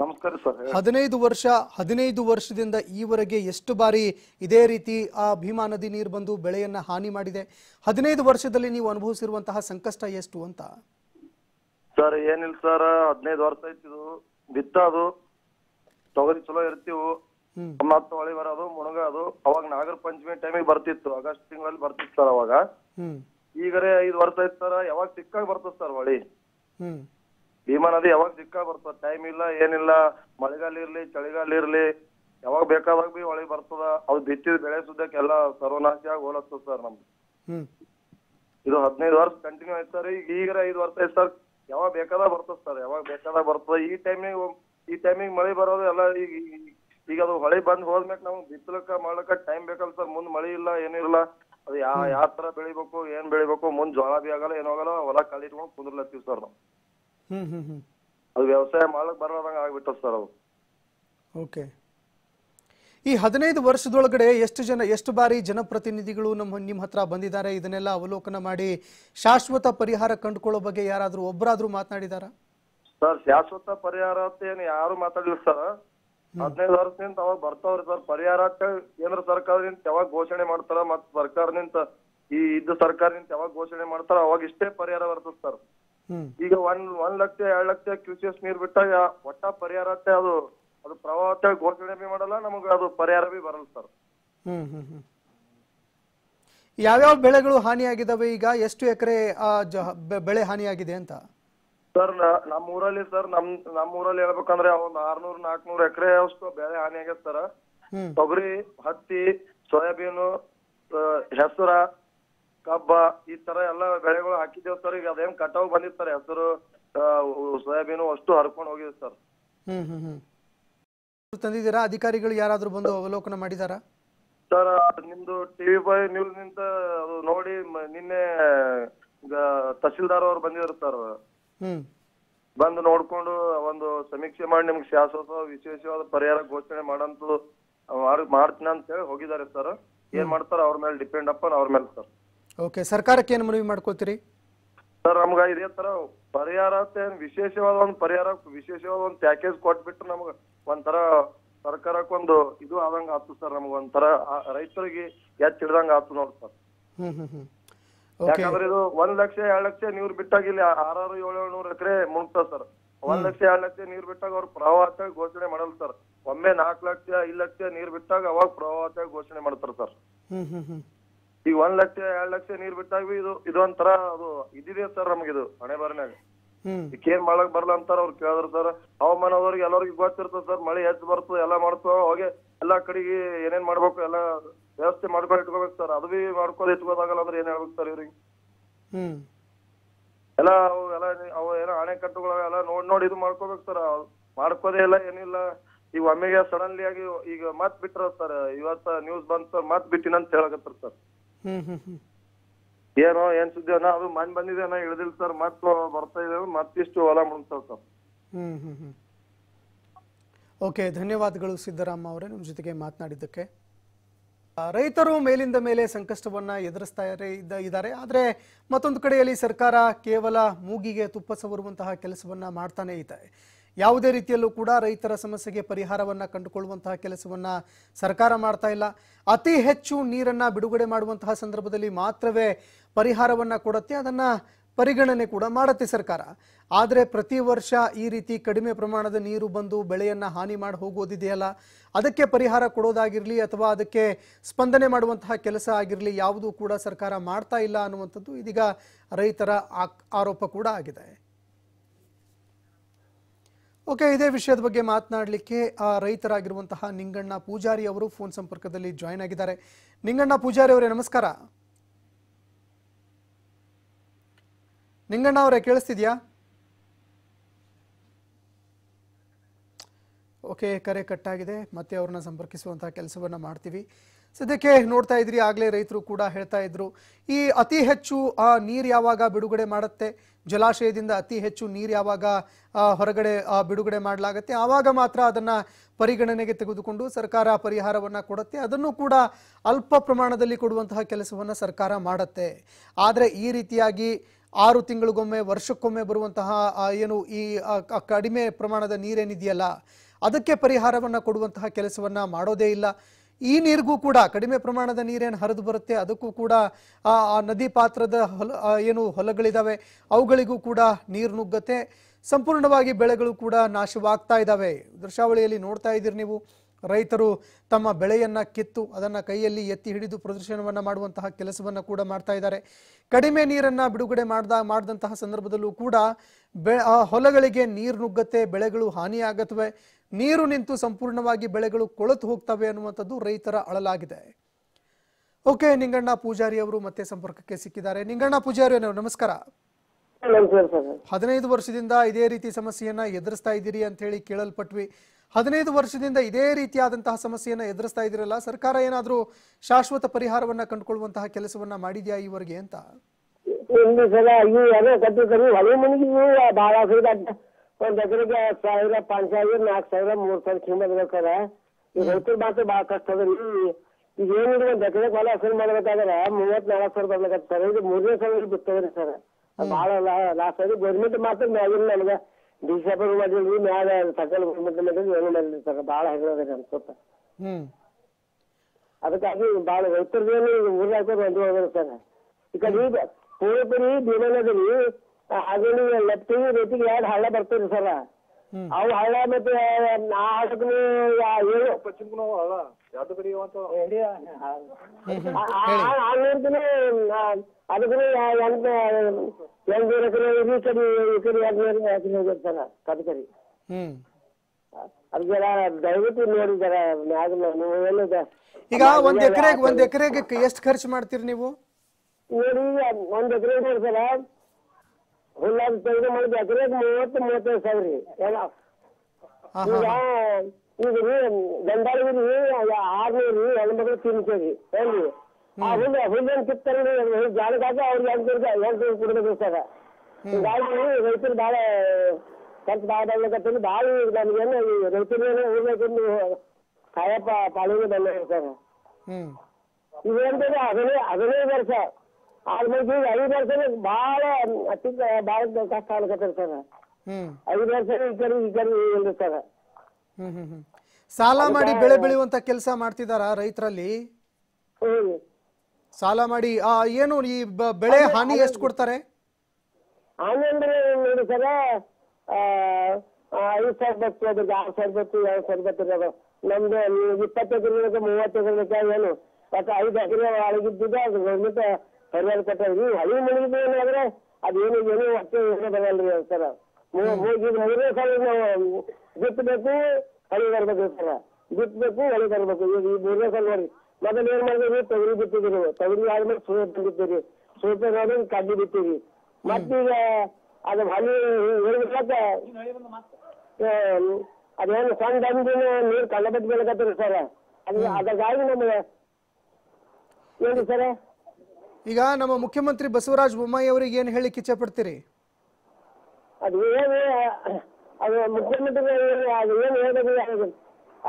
ನಮಸ್ಕಾರ ಸರ್ ಹದಿನೈದು ವರ್ಷ ಹದಿನೈದು ವರ್ಷದಿಂದ ಈವರೆಗೆ ಎಷ್ಟು ಬಾರಿ ಇದೇ ರೀತಿ ಆ ಭೀಮಾ ನದಿ ನೀರು ಬಂದು ಬೆಳೆಯನ್ನ ಹಾನಿ ಮಾಡಿದೆ. ಹದಿನೈದು ವರ್ಷದಲ್ಲಿ ನೀವು ಅನುಭವಿಸಿರುವಂತಹ ಸಂಕಷ್ಟ ಎಷ್ಟು ಅಂತ? ಸರ್ ಏನಿಲ್ಲ ಸರ್ ಹದಿನೈದು ವರ್ಷ ಆಯ್ತು ಇದು. ಬಿತ್ತದು ತೊಗರಿ ಚಲೋ ಇರ್ತೀವು. ಮತ್ತೆ ಹೊಳಿ ಬರೋದು ಮುಣಗೋದು ಅವಾಗ ನಾಗರ ಪಂಚಮಿ ಟೈಮಿಗೆ ಬರ್ತಿತ್ತು. ಆಗಸ್ಟ್ ತಿಂಗಳಲ್ಲಿ ಬರ್ತಿತ್ತು ಸರ್ ಅವಾಗ. ಈಗರೆ ಈಗರೇ ಐದು ವರ್ಷ ಆಯ್ತು ಸರ್ ಯಾವಾಗ ಸಿಕ್ಕಾಗ ಬರ್ತದ ಸರ್ ಹೊಳಿ? ಭೀಮಾ ನದಿ ಯಾವಾಗ ಸಿಕ್ಕಾಗ ಬರ್ತದ? ಟೈಮ್ ಇಲ್ಲ ಏನಿಲ್ಲ. ಮಳೆಗಾಲ ಇರ್ಲಿ ಚಳಿಗಾಲ ಇರ್ಲಿ. ಯಾವಾಗ ಬೇಕಾದಾಗ ಬಿ ಹೊಳಿ ಬರ್ತದ. ಅವ್ ಬಿತ್ತಿದ ಬೆಳೆ ಸುದ್ದಕ್ಕೆಲ್ಲ ಸರ್ವನಾಶ ಆಗಿ ಹೋಲತ್ತದ ಸರ್ ನಮ್ದು. ಇದು ಹದಿನೈದು ವರ್ಷ ಕಂಟಿನ್ಯೂ ಆಯ್ತು ಸರ್ ಈಗ ಈಗ ಐದು ವರ್ಷ ಆಯ್ತು ಸರ್ ಯಾವಾಗ ಬೇಕಾದಾಗ ಬರ್ತದ ಸರ್ ಯಾವಾಗ ಬೇಕಾದಾಗ ಬರ್ತದ? ಈ ಟೈಮಿಗೆ ಈ ಟೈಮಿಗೆ ಮಳೆ ಬರೋದು ಎಲ್ಲ ಈಗ ಈಗ- ಅದು ಹೊಳೆ ಬಂದ್ ಹೋದ್ಮೇಲೆ ನಾವು ಬಿತ್ತಲಕ್ಕ ಮಾಡ್ಲಕ್ಕ ಟೈಮ್ ಬೇಕಲ್ಲ ಸರ್ ಮುಂದ್ ಮಳಿ ಇಲ್ಲ ಏನಿಲ್ಲ ಅದು ಯಾ ಯಾವ ತರ ಬೆಳಿಬೇಕು ಏನ್ ಬೆಳಿಬೇಕು ಮುಂದ್ ಜ್ವಾಳ ಬಿ ಆಗಲ್ಲ ಏನೂ ಆಗಲ್ಲ ಹೊಲ ಖಾಲಿ ಇಟ್ಕೊಂಡು ಕುಂದ್ರಲತ್ತೀವಿ ಸರ್ ನಾವು. ಹ್ಮ್ ಹ್ಮ್ ಹ್ಮ್. ಅದು ವ್ಯವಸಾಯ ಮಾಡ್ಲಕ್ ಬರಲಾರ್ದಂಗ ಆಗ್ಬಿಟ್ಟದ ಸರ್ ಅದು. ಓಕೆ. ಈ ಹದಿನೈದು ವರ್ಷದೊಳಗಡೆ ಎಷ್ಟು ಜನ ಎಷ್ಟು ಬಾರಿ ಜನಪ್ರತಿನಿಧಿಗಳು ನಮ್ಮ ನಿಮ್ಮ ಹತ್ರ ಬಂದಿದ್ದಾರೆ? ಇದನ್ನೆಲ್ಲ ಅವಲೋಕನ ಮಾಡಿ ಶಾಶ್ವತ ಪರಿಹಾರ ಕಂಡುಕೊಳ್ಳೋ ಬಗ್ಗೆ ಯಾರಾದರೂ ಒಬ್ಬರಾದರೂ ಮಾತನಾಡಿದಾರ? ಸರ್ ಶಾಶ್ವತ ಪರಿಹಾರ ಅಂತ ಏನು ಯಾರು ಮಾತಾಡ್ಲಿಲ್ಲ ಸರ್ ಹದಿನೈದು ವರ್ಷದಿಂದ ಅವಾಗ ಬರ್ತಾವ್ರಿ ಸರ್. ಪರಿಹಾರ ಕೇಂದ್ರ ಸರ್ಕಾರದಿಂದ ಯಾವಾಗ ಘೋಷಣೆ ಮಾಡ್ತಾರ ಮತ್ ಸರ್ಕಾರದಿಂದ ಈ ಇದ್ದ ಸರ್ಕಾರದಿಂದ ಯಾವಾಗ ಘೋಷಣೆ ಮಾಡ್ತಾರ ಅವಾಗ ಇಷ್ಟೇ ಪರಿಹಾರ ಬರ್ತದ ಸರ್. ಈಗ ಒಂದ್ ಒಂದ್ ಲಕ್ಷ ಎರಡ್ ಲಕ್ಷ ಕ್ಯೂಸಿಯಸ್ ನೀರ್ ಬಿಟ್ಟಾಗ ಒಟ್ಟ ಪರಿಹಾರ ಅದು ಅದು ಪ್ರವಾಹ ಘೋಷಣೆ ಬಿ ಮಾಡಲ್ಲ ನಮಗ ಅದು ಪರಿಹಾರ ಬಿ ಬರಲ್ಲ ಸರ್. ಹ್ಮ್ ಹ್ಮ್ ಹ್ಮ್. ಯಾವ್ಯಾವ ಬೆಳೆಗಳು ಹಾನಿಯಾಗಿದ್ದಾವೆ ಈಗ? ಎಷ್ಟು ಎಕರೆ ಬೆಳೆ ಹಾನಿಯಾಗಿದೆ ಅಂತ? ಸರ್ ನಮ್ಮ ಊರಲ್ಲಿ ಸರ್ ನಮ್ ನಮ್ಮ ಊರಲ್ಲಿ ಹೇಳ್ಬೇಕಂದ್ರೆ ಒಂದ್ ಆರ್ನೂರ್ ನಾಲ್ಕನೂರ್ ಎಕರೆ ಅಷ್ಟು ಬೆಳೆ ಹಾನಿ ಆಗೈತೆ ಸರ್ ತೊಗರಿ ಹತ್ತಿ ಸೋಯಾಬೀನು ಹೆಸರ ಕಬ್ಬ ಈ ತರ ಎಲ್ಲ ಬೆಳೆಗಳು ಹಾಕಿದ್ದೇವ್ ಸರ್ ಈಗ ಅದೇನ್ ಕಟಾವ್ ಬಂದಿತ್ತು ಸರ್ ಹೆಸರು ಸೋಯಾಬೀನು ಅಷ್ಟು ಹರ್ಕೊಂಡು ಹೋಗಿದೆ ಸರ್ ಹ್ಮ್ ಹ್ಮ್ ಹ್ಮ್. ತಂದಿದ್ದೀರಾ? ಅಧಿಕಾರಿಗಳು ಯಾರಾದ್ರೂ ಬಂದು ಅವಲೋಕನ ಮಾಡಿದಾರ? ಸರ್ ನಿಮ್ದು ಟಿವಿ ಫೈವ್ ನ್ಯೂಸ್ ನಿಂತ ನೋಡಿ ನಿನ್ನೆ ತಹಸೀಲ್ದಾರ್ ಅವ್ರು ಬಂದಿದ್ರು ಸರ್ ಬಂದು ನೋಡ್ಕೊಂಡು ಒಂದು ಸಮೀಕ್ಷೆ ಮಾಡಿ ನಿಮ್ಗೆ ಶಾಶ್ವತ ವಿಶೇಷವಾದ ಪರಿಹಾರ ಘೋಷಣೆ ಮಾಡಂತ ಮಾಡ್- ಮಾಡ್ತೀನಿ ಅಂತ ಹೇಳಿ ಹೋಗಿದ್ದಾರೆ ಸರ್. ಏನ್ ಮಾಡ್ತಾರ? ಅವ್ರ ಮೇಲೆ ಡಿಪೆಂಡ್ ಅಪ್ ಅವ್ರ ಮೇಲೆ ಸರ್. ಓಕೆ ಸರ್ಕಾರಕ್ಕೆ ಏನ್ ಮನವಿ ಮಾಡ್ಕೊತೀರಿ ಸರ್ ನಮ್ಗ ಇದೇ ತರ ಪರಿಹಾರ ಅಂತ ವಿಶೇಷವಾದ ಒಂದು ಪರಿಹಾರ ವಿಶೇಷವಾದ ಒಂದು ಪ್ಯಾಕೇಜ್ ಕೊಟ್ಬಿಟ್ಟು ನಮ್ಗ ಒಂಥರ ಸರ್ಕಾರಕ್ಕೆ ಒಂದು ಇದು ಆದಂಗ ಆತು ಸರ್ ನಮ್ಗ ಒಂಥರ ರೈತರಿಗೆ ಎತ್ ಹಿಡ್ದಂಗ ಆತು ನೋಡಿ ಸರ್. ಹ್ಮ್ ಹ್ಮ್ ಹ್ಮ್. ಯಾಕಂದ್ರೆ ಇದು ಒಂದ್ ಲಕ್ಷ ಎರಡ್ ಲಕ್ಷ ನೀರ್ ಬಿಟ್ಟಾಗ ಇಲ್ಲಿ ಆರಾರು ಏಳು ನೂರ್ ಎಕರೆ ಮುಳುಗ್ತಾವ ಸರ್. ಒಂದ್ ಲಕ್ಷ ಎರಡ್ ಲಕ್ಷ ನೀರ್ ಬಿಟ್ಟಾಗ ಅವ್ರು ಪ್ರವಾಹ ಅಂತ ಘೋಷಣೆ ಮಾಡಲ್ ಸರ್. ಒಮ್ಮೆ ನಾಲ್ಕ್ ಲಕ್ಷ ಐದ್ ಲಕ್ಷ ನೀರ್ ಬಿಟ್ಟಾಗ ಅವಾಗ ಪ್ರವಾಹ ಅಂತ ಘೋಷಣೆ ಮಾಡ್ತಾರ ಸರ್. ಈಗ ಒಂದ್ ಲಕ್ಷ ಎರಡ್ ಲಕ್ಷ ನೀರ್ ಬಿಟ್ಟಾಗ ಇದು ಇದೊಂಥರ ಅದು ಇದಿದೆ ಸರ್ ನಮಗಿದು ಹಣೆ ಬರನ್ಯಾಗ ಹ್ಮ್. ಏನ್ ಮಾಡಕ್ ಬರಲ್ಲ ಅಂತಾರ ಅವ್ರು ಕೇಳಿದ್ರ ಸರ್. ಹವಾಮಾನದವ್ರಿಗೆ ಎಲ್ಲರಿಗೂ ಗೊತ್ತಿರ್ತದ ಸರ್. ಮಳೆ ಹೆಚ್ಚು ಬರ್ತದ ಎಲ್ಲಾ ಮಾಡ್ತಾವ. ಹೋಗಿ ಎಲ್ಲಾ ಕಡೆಗೆ ಏನೇನ್ ಮಾಡ್ಬೇಕು ಎಲ್ಲ ವ್ಯವಸ್ಥೆ ಮಾಡ್ಕೊಂಡು ಇಟ್ಕೋಬೇಕು ಸರ್. ಅದು ಬಿ ಮಾಡ್ಕೊಂಡು ಇಟ್ಕೋದಾಗಲ್ಲ ಅಂದ್ರೆ ಏನ್ ಹೇಳ್ಬೇಕು ಸರ್ ಇವ್ರಿಗೆ? ಹ್ಮ್. ಎಲ್ಲ ಅವು ಎಲ್ಲ ಅವು ಏನೋ ಅಣೆಕಟ್ಟುಗಳು ಎಲ್ಲ ನೋಡ್ ನೋಡಿ ಇದು ಮಾಡ್ಕೋಬೇಕು ಸರ್. ಮಾಡ್ಕೋದೇ ಇಲ್ಲ ಏನಿಲ್ಲ. ಈಗ ಒಮ್ಮೆಗೆ ಸಡನ್ಲಿ ಆಗಿ ಈಗ ಮತ್ ಬಿಟ್ರ ಸರ್ ಇವತ್ತ ನ್ಯೂಸ್ ಬಂತ ಸರ್ ಮತ್ ಬಿಟ್ಟಿನ ಅಂತ ಹೇಳಕತ್ತಾರ ಸರ್. ಹ್ಮ್ ಹ್ಮ್ ಹ್ಮ್. ಏನೋ ಏನ್ ಸುದ್ದಿ ಅನ್ನ ಅದು ಮನ್ ಬಂದಿದೆ ಅನ್ನ ಇಳಿದಿಲ್ಲ ಸರ್. ಮತ್ ಬರ್ತಾ ಇದೆ ಮತ್ತಿಷ್ಟು ಹೊಲ ಮುಣ್ತಾವ್ ಸರ್. ಹ್ಮ್ ಹ್ಮ್ ಹ್ಮ್. ಓಕೆ ಧನ್ಯವಾದಗಳು ಸಿದ್ದರಾಮ ಅವರೇ ನಿಮ್ಮ ಜೊತೆಗೆ ಮಾತನಾಡಿದ್ದಕ್ಕೆ. ರೈತರು ಮೇಲಿಂದ ಮೇಲೆ ಸಂಕಷ್ಟವನ್ನ ಎದುರಿಸ್ತಾ ಇದ್ದಾರೆ- ಇದ್ದ- ಇದ್ದಾರೆ. ಆದರೆ ಮತ್ತೊಂದು ಕಡೆಯಲ್ಲಿ ಸರ್ಕಾರ ಕೇವಲ ಮೂಗಿಗೆ ತುಪ್ಪ ಸವರುವಂತಹ ಕೆಲಸವನ್ನ ಮಾಡ್ತಾನೆ ಇದೆ. ಯಾವುದೇ ರೀತಿಯಲ್ಲೂ ಕೂಡ ರೈತರ ಸಮಸ್ಯೆಗೆ ಪರಿಹಾರವನ್ನ ಕಂಡುಕೊಳ್ಳುವಂತಹ ಕೆಲಸವನ್ನ ಸರ್ಕಾರ ಮಾಡ್ತಾ ಇಲ್ಲ. ಅತಿ ಹೆಚ್ಚು ನೀರನ್ನ ಬಿಡುಗಡೆ ಮಾಡುವಂತಹ ಸಂದರ್ಭದಲ್ಲಿ ಮಾತ್ರವೇ ಪರಿಹಾರವನ್ನ ಕೊಡುತ್ತೆ. ಅದನ್ನ ಪರಿಗಣನೆ ಕೂಡ ಮಾಡುತ್ತೆ ಸರ್ಕಾರ. ಆದರೆ ಪ್ರತಿ ವರ್ಷ ಈ ರೀತಿ ಕಡಿಮೆ ಪ್ರಮಾಣದ ನೀರು ಬಂದು ಬೆಳೆಯನ್ನು ಹಾನಿ ಮಾಡಿ ಹೋಗೋದಿದೆಯಲ್ಲ? ಅದಕ್ಕೆ ಪರಿಹಾರ ಕೊಡೋದಾಗಿರಲಿ ಅಥವಾ ಅದಕ್ಕೆ ಸ್ಪಂದನೆ ಮಾಡುವಂತಹ ಕೆಲಸ ಆಗಿರಲಿ ಯಾವುದೂ ಕೂಡ ಸರ್ಕಾರ ಮಾಡ್ತಾ ಇಲ್ಲ ಅನ್ನುವಂಥದ್ದು ಇದೀಗ ರೈತರ ಆರೋಪ ಕೂಡ ಆಗಿದೆ. ಓಕೆ, ಇದೇ ವಿಷಯದ ಬಗ್ಗೆ ಮಾತನಾಡಲಿಕ್ಕೆ ರೈತರಾಗಿರುವಂತಹ ನಿಂಗಣ್ಣ ಪೂಜಾರಿ ಅವರು ಫೋನ್ ಸಂಪರ್ಕದಲ್ಲಿ ಜಾಯ್ನ್ ಆಗಿದ್ದಾರೆ. ನಿಂಗಣ್ಣ ಪೂಜಾರಿ ಅವರೇ, ನಮಸ್ಕಾರ. ನಿಂಗಣ್ಣ ಅವರೇ ಕೇಳಿಸ್ತಿದ್ಯಾ? ಓಕೆ ಕರೆ ಕಟ್ಟಾಗಿದೆ. ಮತ್ತೆ ಅವ್ರನ್ನ ಸಂಪರ್ಕಿಸುವಂತಹ ಕೆಲಸವನ್ನು ಮಾಡ್ತೀವಿ. ಸದ್ಯಕ್ಕೆ ನೋಡ್ತಾ ಇದ್ರಿ ಆಗಲೇ ರೈತರು ಕೂಡ ಹೇಳ್ತಾ ಇದ್ರು ಈ ಅತಿ ಹೆಚ್ಚು ಆ, ನೀರು ಯಾವಾಗ ಬಿಡುಗಡೆ ಮಾಡುತ್ತೆ? ಜಲಾಶಯದಿಂದ ಅತಿ ಹೆಚ್ಚು ನೀರು ಯಾವಾಗ ಹೊರಗಡೆ ಬಿಡುಗಡೆ ಮಾಡಲಾಗತ್ತೆ? ಆವಾಗ ಮಾತ್ರ ಅದನ್ನ ಪರಿಗಣನೆಗೆ ತೆಗೆದುಕೊಂಡು ಸರ್ಕಾರ ಪರಿಹಾರವನ್ನ ಕೊಡುತ್ತೆ. ಅದನ್ನು ಕೂಡ ಅಲ್ಪ ಪ್ರಮಾಣದಲ್ಲಿ ಕೊಡುವಂತಹ ಕೆಲಸವನ್ನ ಸರ್ಕಾರ ಮಾಡುತ್ತೆ. ಆದರೆ ಈ ರೀತಿಯಾಗಿ ಆರು ತಿಂಗಳಿಗೊಮ್ಮೆ ವರ್ಷಕ್ಕೊಮ್ಮೆ ಬರುವಂತಹ ಏನು ಈ ಕಡಿಮೆ ಪ್ರಮಾಣದ ನೀರೇನಿದೆಯಲ್ಲ, ಅದಕ್ಕೆ ಪರಿಹಾರವನ್ನು ಕೊಡುವಂತಹ ಕೆಲಸವನ್ನು ಮಾಡೋದೇ ಇಲ್ಲ. ಈ ನೀರಿಗೂ ಕೂಡ ಕಡಿಮೆ ಪ್ರಮಾಣದ ನೀರೇನು ಹರಿದು ಬರುತ್ತೆ, ಅದಕ್ಕೂ ಕೂಡ, ಆ ನದಿ ಪಾತ್ರದ ಹೊಲ ಏನು ಹೊಲಗಳಿದ್ದಾವೆ ಅವುಗಳಿಗೂ ಕೂಡ ನೀರು ನುಗ್ಗತ್ತೆ. ಸಂಪೂರ್ಣವಾಗಿ ಬೆಳೆಗಳು ಕೂಡ ನಾಶವಾಗ್ತಾ ಇದ್ದಾವೆ ದೃಶ್ಯಾವಳಿಯಲ್ಲಿ ನೋಡ್ತಾ ಇದ್ದೀರಿ ನೀವು. ರೈತರು ತಮ್ಮ ಬೆಳೆಯನ್ನು ಕಿತ್ತು ಅದನ್ನು ಕೈಯಲ್ಲಿ ಎತ್ತಿ ಹಿಡಿದು ಪ್ರದರ್ಶನವನ್ನು ಮಾಡುವಂತಹ ಕೆಲಸವನ್ನು ಕೂಡ ಮಾಡ್ತಾ ಇದ್ದಾರೆ. ಕಡಿಮೆ ನೀರನ್ನು ಬಿಡುಗಡೆ ಮಾಡ್ದ, ಮಾಡಿದಂತಹ ಸಂದರ್ಭದಲ್ಲೂ ಕೂಡ ಬೆ, ಆ ಹೊಲಗಳಿಗೆ ನೀರು ನುಗ್ಗತ್ತೆ, ಬೆಳೆಗಳು ಹಾನಿಯಾಗತ್ವೆ ನೀರು ನಿಂತು ಸಂಪೂರ್ಣವಾಗಿ ಬೆಳೆಗಳು ಕೊಳತು ಹೋಗ್ತವೆ ಅನ್ನುವಂಥದ್ದು ರೈತರ ಅಳಲಾಗಿದೆ. ಓಕೆ, ನಿಂಗಣ್ಣ ಪೂಜಾರಿ ಅವರು ಮತ್ತೆ ಸಂಪರ್ಕಕ್ಕೆ ಸಿಕ್ಕಿದ್ದಾರೆ. ನಿಂಗಣ್ಣ ಪೂಜಾರಿ, ನಮಸ್ಕಾರ. ಹದಿನೈದು ವರ್ಷದಿಂದ ಇದೇ ರೀತಿ ಸಮಸ್ಯೆಯನ್ನ ಎದುರಿಸ್ತಾ ಇದ್ದೀರಿ ಅಂತ ಹೇಳಿ ಕೇಳಲ್ಪಟ್ವಿ. ಹದಿನೈದು ವರ್ಷದಿಂದ ಇದೇ ರೀತಿಯಾದಂತಹ ಸಮಸ್ಯೆಯನ್ನ ಎದುರಿಸ್ತಾ ಇದ್ದೀರಲ್ಲ, ಸರ್ಕಾರ ಏನಾದರೂ ಶಾಶ್ವತ ಪರಿಹಾರವನ್ನ ಕಂಡುಕೊಳ್ಳುವಂತಹ ಕೆಲಸವನ್ನ ಮಾಡಿದ್ಯಾ ಈವರೆಗೆ ಅಂತ? ಒಂದು ಸಲ ಇವು ಏನೋ ಕಟ್ಟಿದ್ರು ಭಾಳ ಸುರಿದ ಒಂದ್ ಎಕರೆಗೆ ಸಾವಿರ ಪಾಂಚ್ ಸಾವಿರ ನಾಲ್ಕು ಸಾವಿರ, ಮೂರ್ ಸಾವಿರ ಕಿಮ್ಮತ್ ಬೇಕಾರೆ ಈ ರೈತರ ಮಾತ್ರ ಭಾಳ ಕಷ್ಟ ಅದ. ಈಗ ಏನಿಲ್ಲ ಒಂದ್ ಹೊಲ ಹಸಿರು ಮಾಡ್ಬೇಕಾದ್ರೆ ಮೂವತ್ ನಾಲ್ಕು ಸಾವಿರ ಬರ್ಬೇಕಾಗ್ತಾರೆ ಇದು ಮೂರನೇ ಸಾವಿರ ಬಿತ್ತದ್ರಿ ಸರ್. ಭಾಳ ಲಾಸ್ ಆಗಿ ಗೌರ್ಮೆಂಟ್ ಮಾತ್ರ ಮ್ಯಾಗಿನ ನಮ್ಗೆ ಡಿ ಸಿ ಎಫ್ ಮಾಡಿದ್ವಿ ಮ್ಯಾಲ ಸಕಲ ಗೌರ್ಮೆಂಟ್ ಮಾಡಿದ್ವಿ ಏನು ಮಾಡಿದ್ವಿ ಸರ್ ಭಾಳ ಹೆಗ್ರದ ಅನ್ಸುತ್ತೆ ಹ್ಮ್. ಅದಕ್ಕಾಗಿ ಭಾಳ ರೈತರದೇನು ಊರ್ ಹಾಕೋದು ಒಂದು ಹೋಗೋದು ಸರ್ ಈಗ ಪೂರ್ವಪುರಿ ಭೀಮನಗರಿ ಹಾಗೇನು ಲೆಫ್ಟಿಗೆ ರೈತಿಗೆ ಎರಡು ಹಳ್ಳ ಬರ್ತೀರಿ ಸರ್. ಅವು ಹಳ್ಳ ಮತ್ತೆ ಆ ಹಳ್ಳಕ್ಕೂ ಏನು ಅದಕ್ಕೂ ಎಂಟ ಎಂಟು ಎಕರೆ ಈ ಕಡೆ ಈ ಕಡೆ ಎರಡು ಎಕರೆ ಹೋಗೋದು ಸರ್ ಅದಕ್ಕೆ ಹ್ಮ್. ಅದು ಜರ ದಯವಿಟ್ಟು ನೋಡಿ ಜರ ಮ್ಯಾಗ ನೀವು ಏನು ಈಗ ಒಂದ್ ಎಕರೆಗೆ ಒಂದ್ ಎಕರೆಗೆ ಎಷ್ಟು ಖರ್ಚು ಮಾಡ್ತೀರಿ ನೀವು? ನೋಡಿ ಒಂದ್ ಎಕರೆ ನೋಡಿ ಸರ ಹುಲ್ಲಾಗ ತೆಗೆದು ಮಾಡಿದ ಎಕರೆಗೆ ಮೂವತ್ತು ಮೂವತ್ತೈದು ಸಾವಿರ ರೀ ಎಲ್ಲ ಹಾ ಈಗ ಹಾ ಈಗ ರೀ ಗಂಡಾಳಿಗೆ ರೀ ಆರ್ನೂರು ರೀ ಹೆಣ್ಮಕ್ಳು ತಿನ್ಸೇರಿ ಏನ್ರಿ ಆ ಹುಲ್ಲು ಹುಲ್ಲನ್ನು ಕಿತ್ತಲ್ಲಿ ಜಾಲದಾಗ ಅವ್ರಿಗೆ ಎಂಟು ಎಂಟು ಕೊಡ್ಬೇಕು ಸರ್ ಹೀಗಾಗಿ ರೈತರು ಭಾಳ ಖರ್ಚು ಭಾಳ ಬರ್ಲಿಕತ್ತೀನಿ ಭಾಳ ನಮ್ಗೇನು ರೈತರೇನು ಊರ್ಬೇಕಂದು ಕಾಯಪ್ಪ ಪಾಳಿಗೆ ಬಂದ ಸರ್ ಹ್ಮ್ ಇವೇಂದ್ರೆ ಹದಿನೈದು ಹದಿನೈದು ವರ್ಷ ಆಲ್ಮೋಸ್ಟ್ ಈಗ ಐದು ವರ್ಷ ಭಾಳ ಅತಿ ಭಾಳ ಕಷ್ಟ ಆಗ್ಲಕತ್ತಾರ ಸರ್. ಹ್ಮ್. ಐದು ವರ್ಷ ಈ ಕಡೆ ಈ ಕಡೆ ಇಲ್ರಿ ಸರ್. ಹ್ಮ್ ಹ್ಮ್ ಹ್ಮ್. ಸಾಲ ಮಾಡಿ ಬೆಳೆ ಬೆಳೆಯುವಂತ ಕೆಲಸ ಮಾಡ್ತಿದಾರ ರೈತರಲ್ಲಿ? ಹ್ಮ್. ಸಾಲ ಮಾಡಿ ಆ ಏನು ಈ ಬ- ಬೆಳೆ ಹಾನಿ ಎಷ್ಟು ಕೊಡ್ತಾರೆ? ಆಮೇಲೆ ನೋಡಿ ಸರ ಐದು ಸಾವಿರ ಬತ್ತು ಅದ್ರಿಗೆ ಆರು ಸಾವಿರ ಬತ್ತು ಎರಡು ಸಾವಿರ ಬತ್ತು ಅದು ನಮ್ದು ಇಪ್ಪತ್ತೈದು ಮೂವತ್ತೈದು ಮೂವತ್ತು ಎಕರೆ ಏನು ಮತ್ತೆ ಐದು ಎಕರೆ ಒಳಗಿದ್ದಿದ್ದೆ ಅದು ಗೌರ್ಮೆಂಟ್ ಪರಿಹಾರ ಕೊಟ್ಟಾರ ನೀವು ಹಳಿ ಮನೆಗೆ ಏನಾದ್ರೆ ಅದೇನು ಏನು ಒಟ್ಟು ಏನು ಬರಲ್ರಿ ಸರ್ ಈಗ ಮೂರನೇ ಸಾಲ ನಾವು ಬಿತ್ತಬೇಕು ಹಳಿ ಬರ್ಬೇಕು ಸರ್ ಬಿತ್ತಬೇಕು ಹಳಿ ಬರ್ಬೇಕು ಈಗ ಈ ಮೂರನೇ ಸಾಲ ನೋಡ್ರಿ ಮೊದಲು ಏನ್ ಮಾಡಿದ್ರಿ ತೊಗರಿ ಬಿತ್ತಿದ್ರಿ ನೀವು ತೊಗರಿ ಆದ್ಮೇಲೆ ಸೂರ್ಯ ಬಿತ್ತಿರಿ ಸೂರ್ಯ ನೋಡಿ ಕಡ್ಡಿ ಬಿತ್ತಿರಿ ಮತ್ತೀಗ ಅದು ಹನಿ ಹೇಳಿದ್ರಕ್ಕ ಅದೇನು ಸಣ್ಣ ದಂಡಿನ ನೀರು ಕಳ್ಳ ಬಟ್ಟು ಬೆಳಕತ್ತೀರಿ ಸರ್ ಅದು ಅದಕ್ಕಾಗಿ ನಮಗೆ ಏನು ಸರ್ ಈಗ ನಮ್ಮ ಮುಖ್ಯಮಂತ್ರಿ ಬಸವರಾಜ ಬೊಮ್ಮಾಯಿ ಅವರಿಗೆ ಏನ್ ಹೇಳಿ ಇಚ್ಛೆ ಪಡ್ತೀರಿ? ಅದು ಏನು ಅದು ಮುಖ್ಯಮಂತ್ರಿ ಅದು ಏನು ಹೇಳ್ಬೇಕು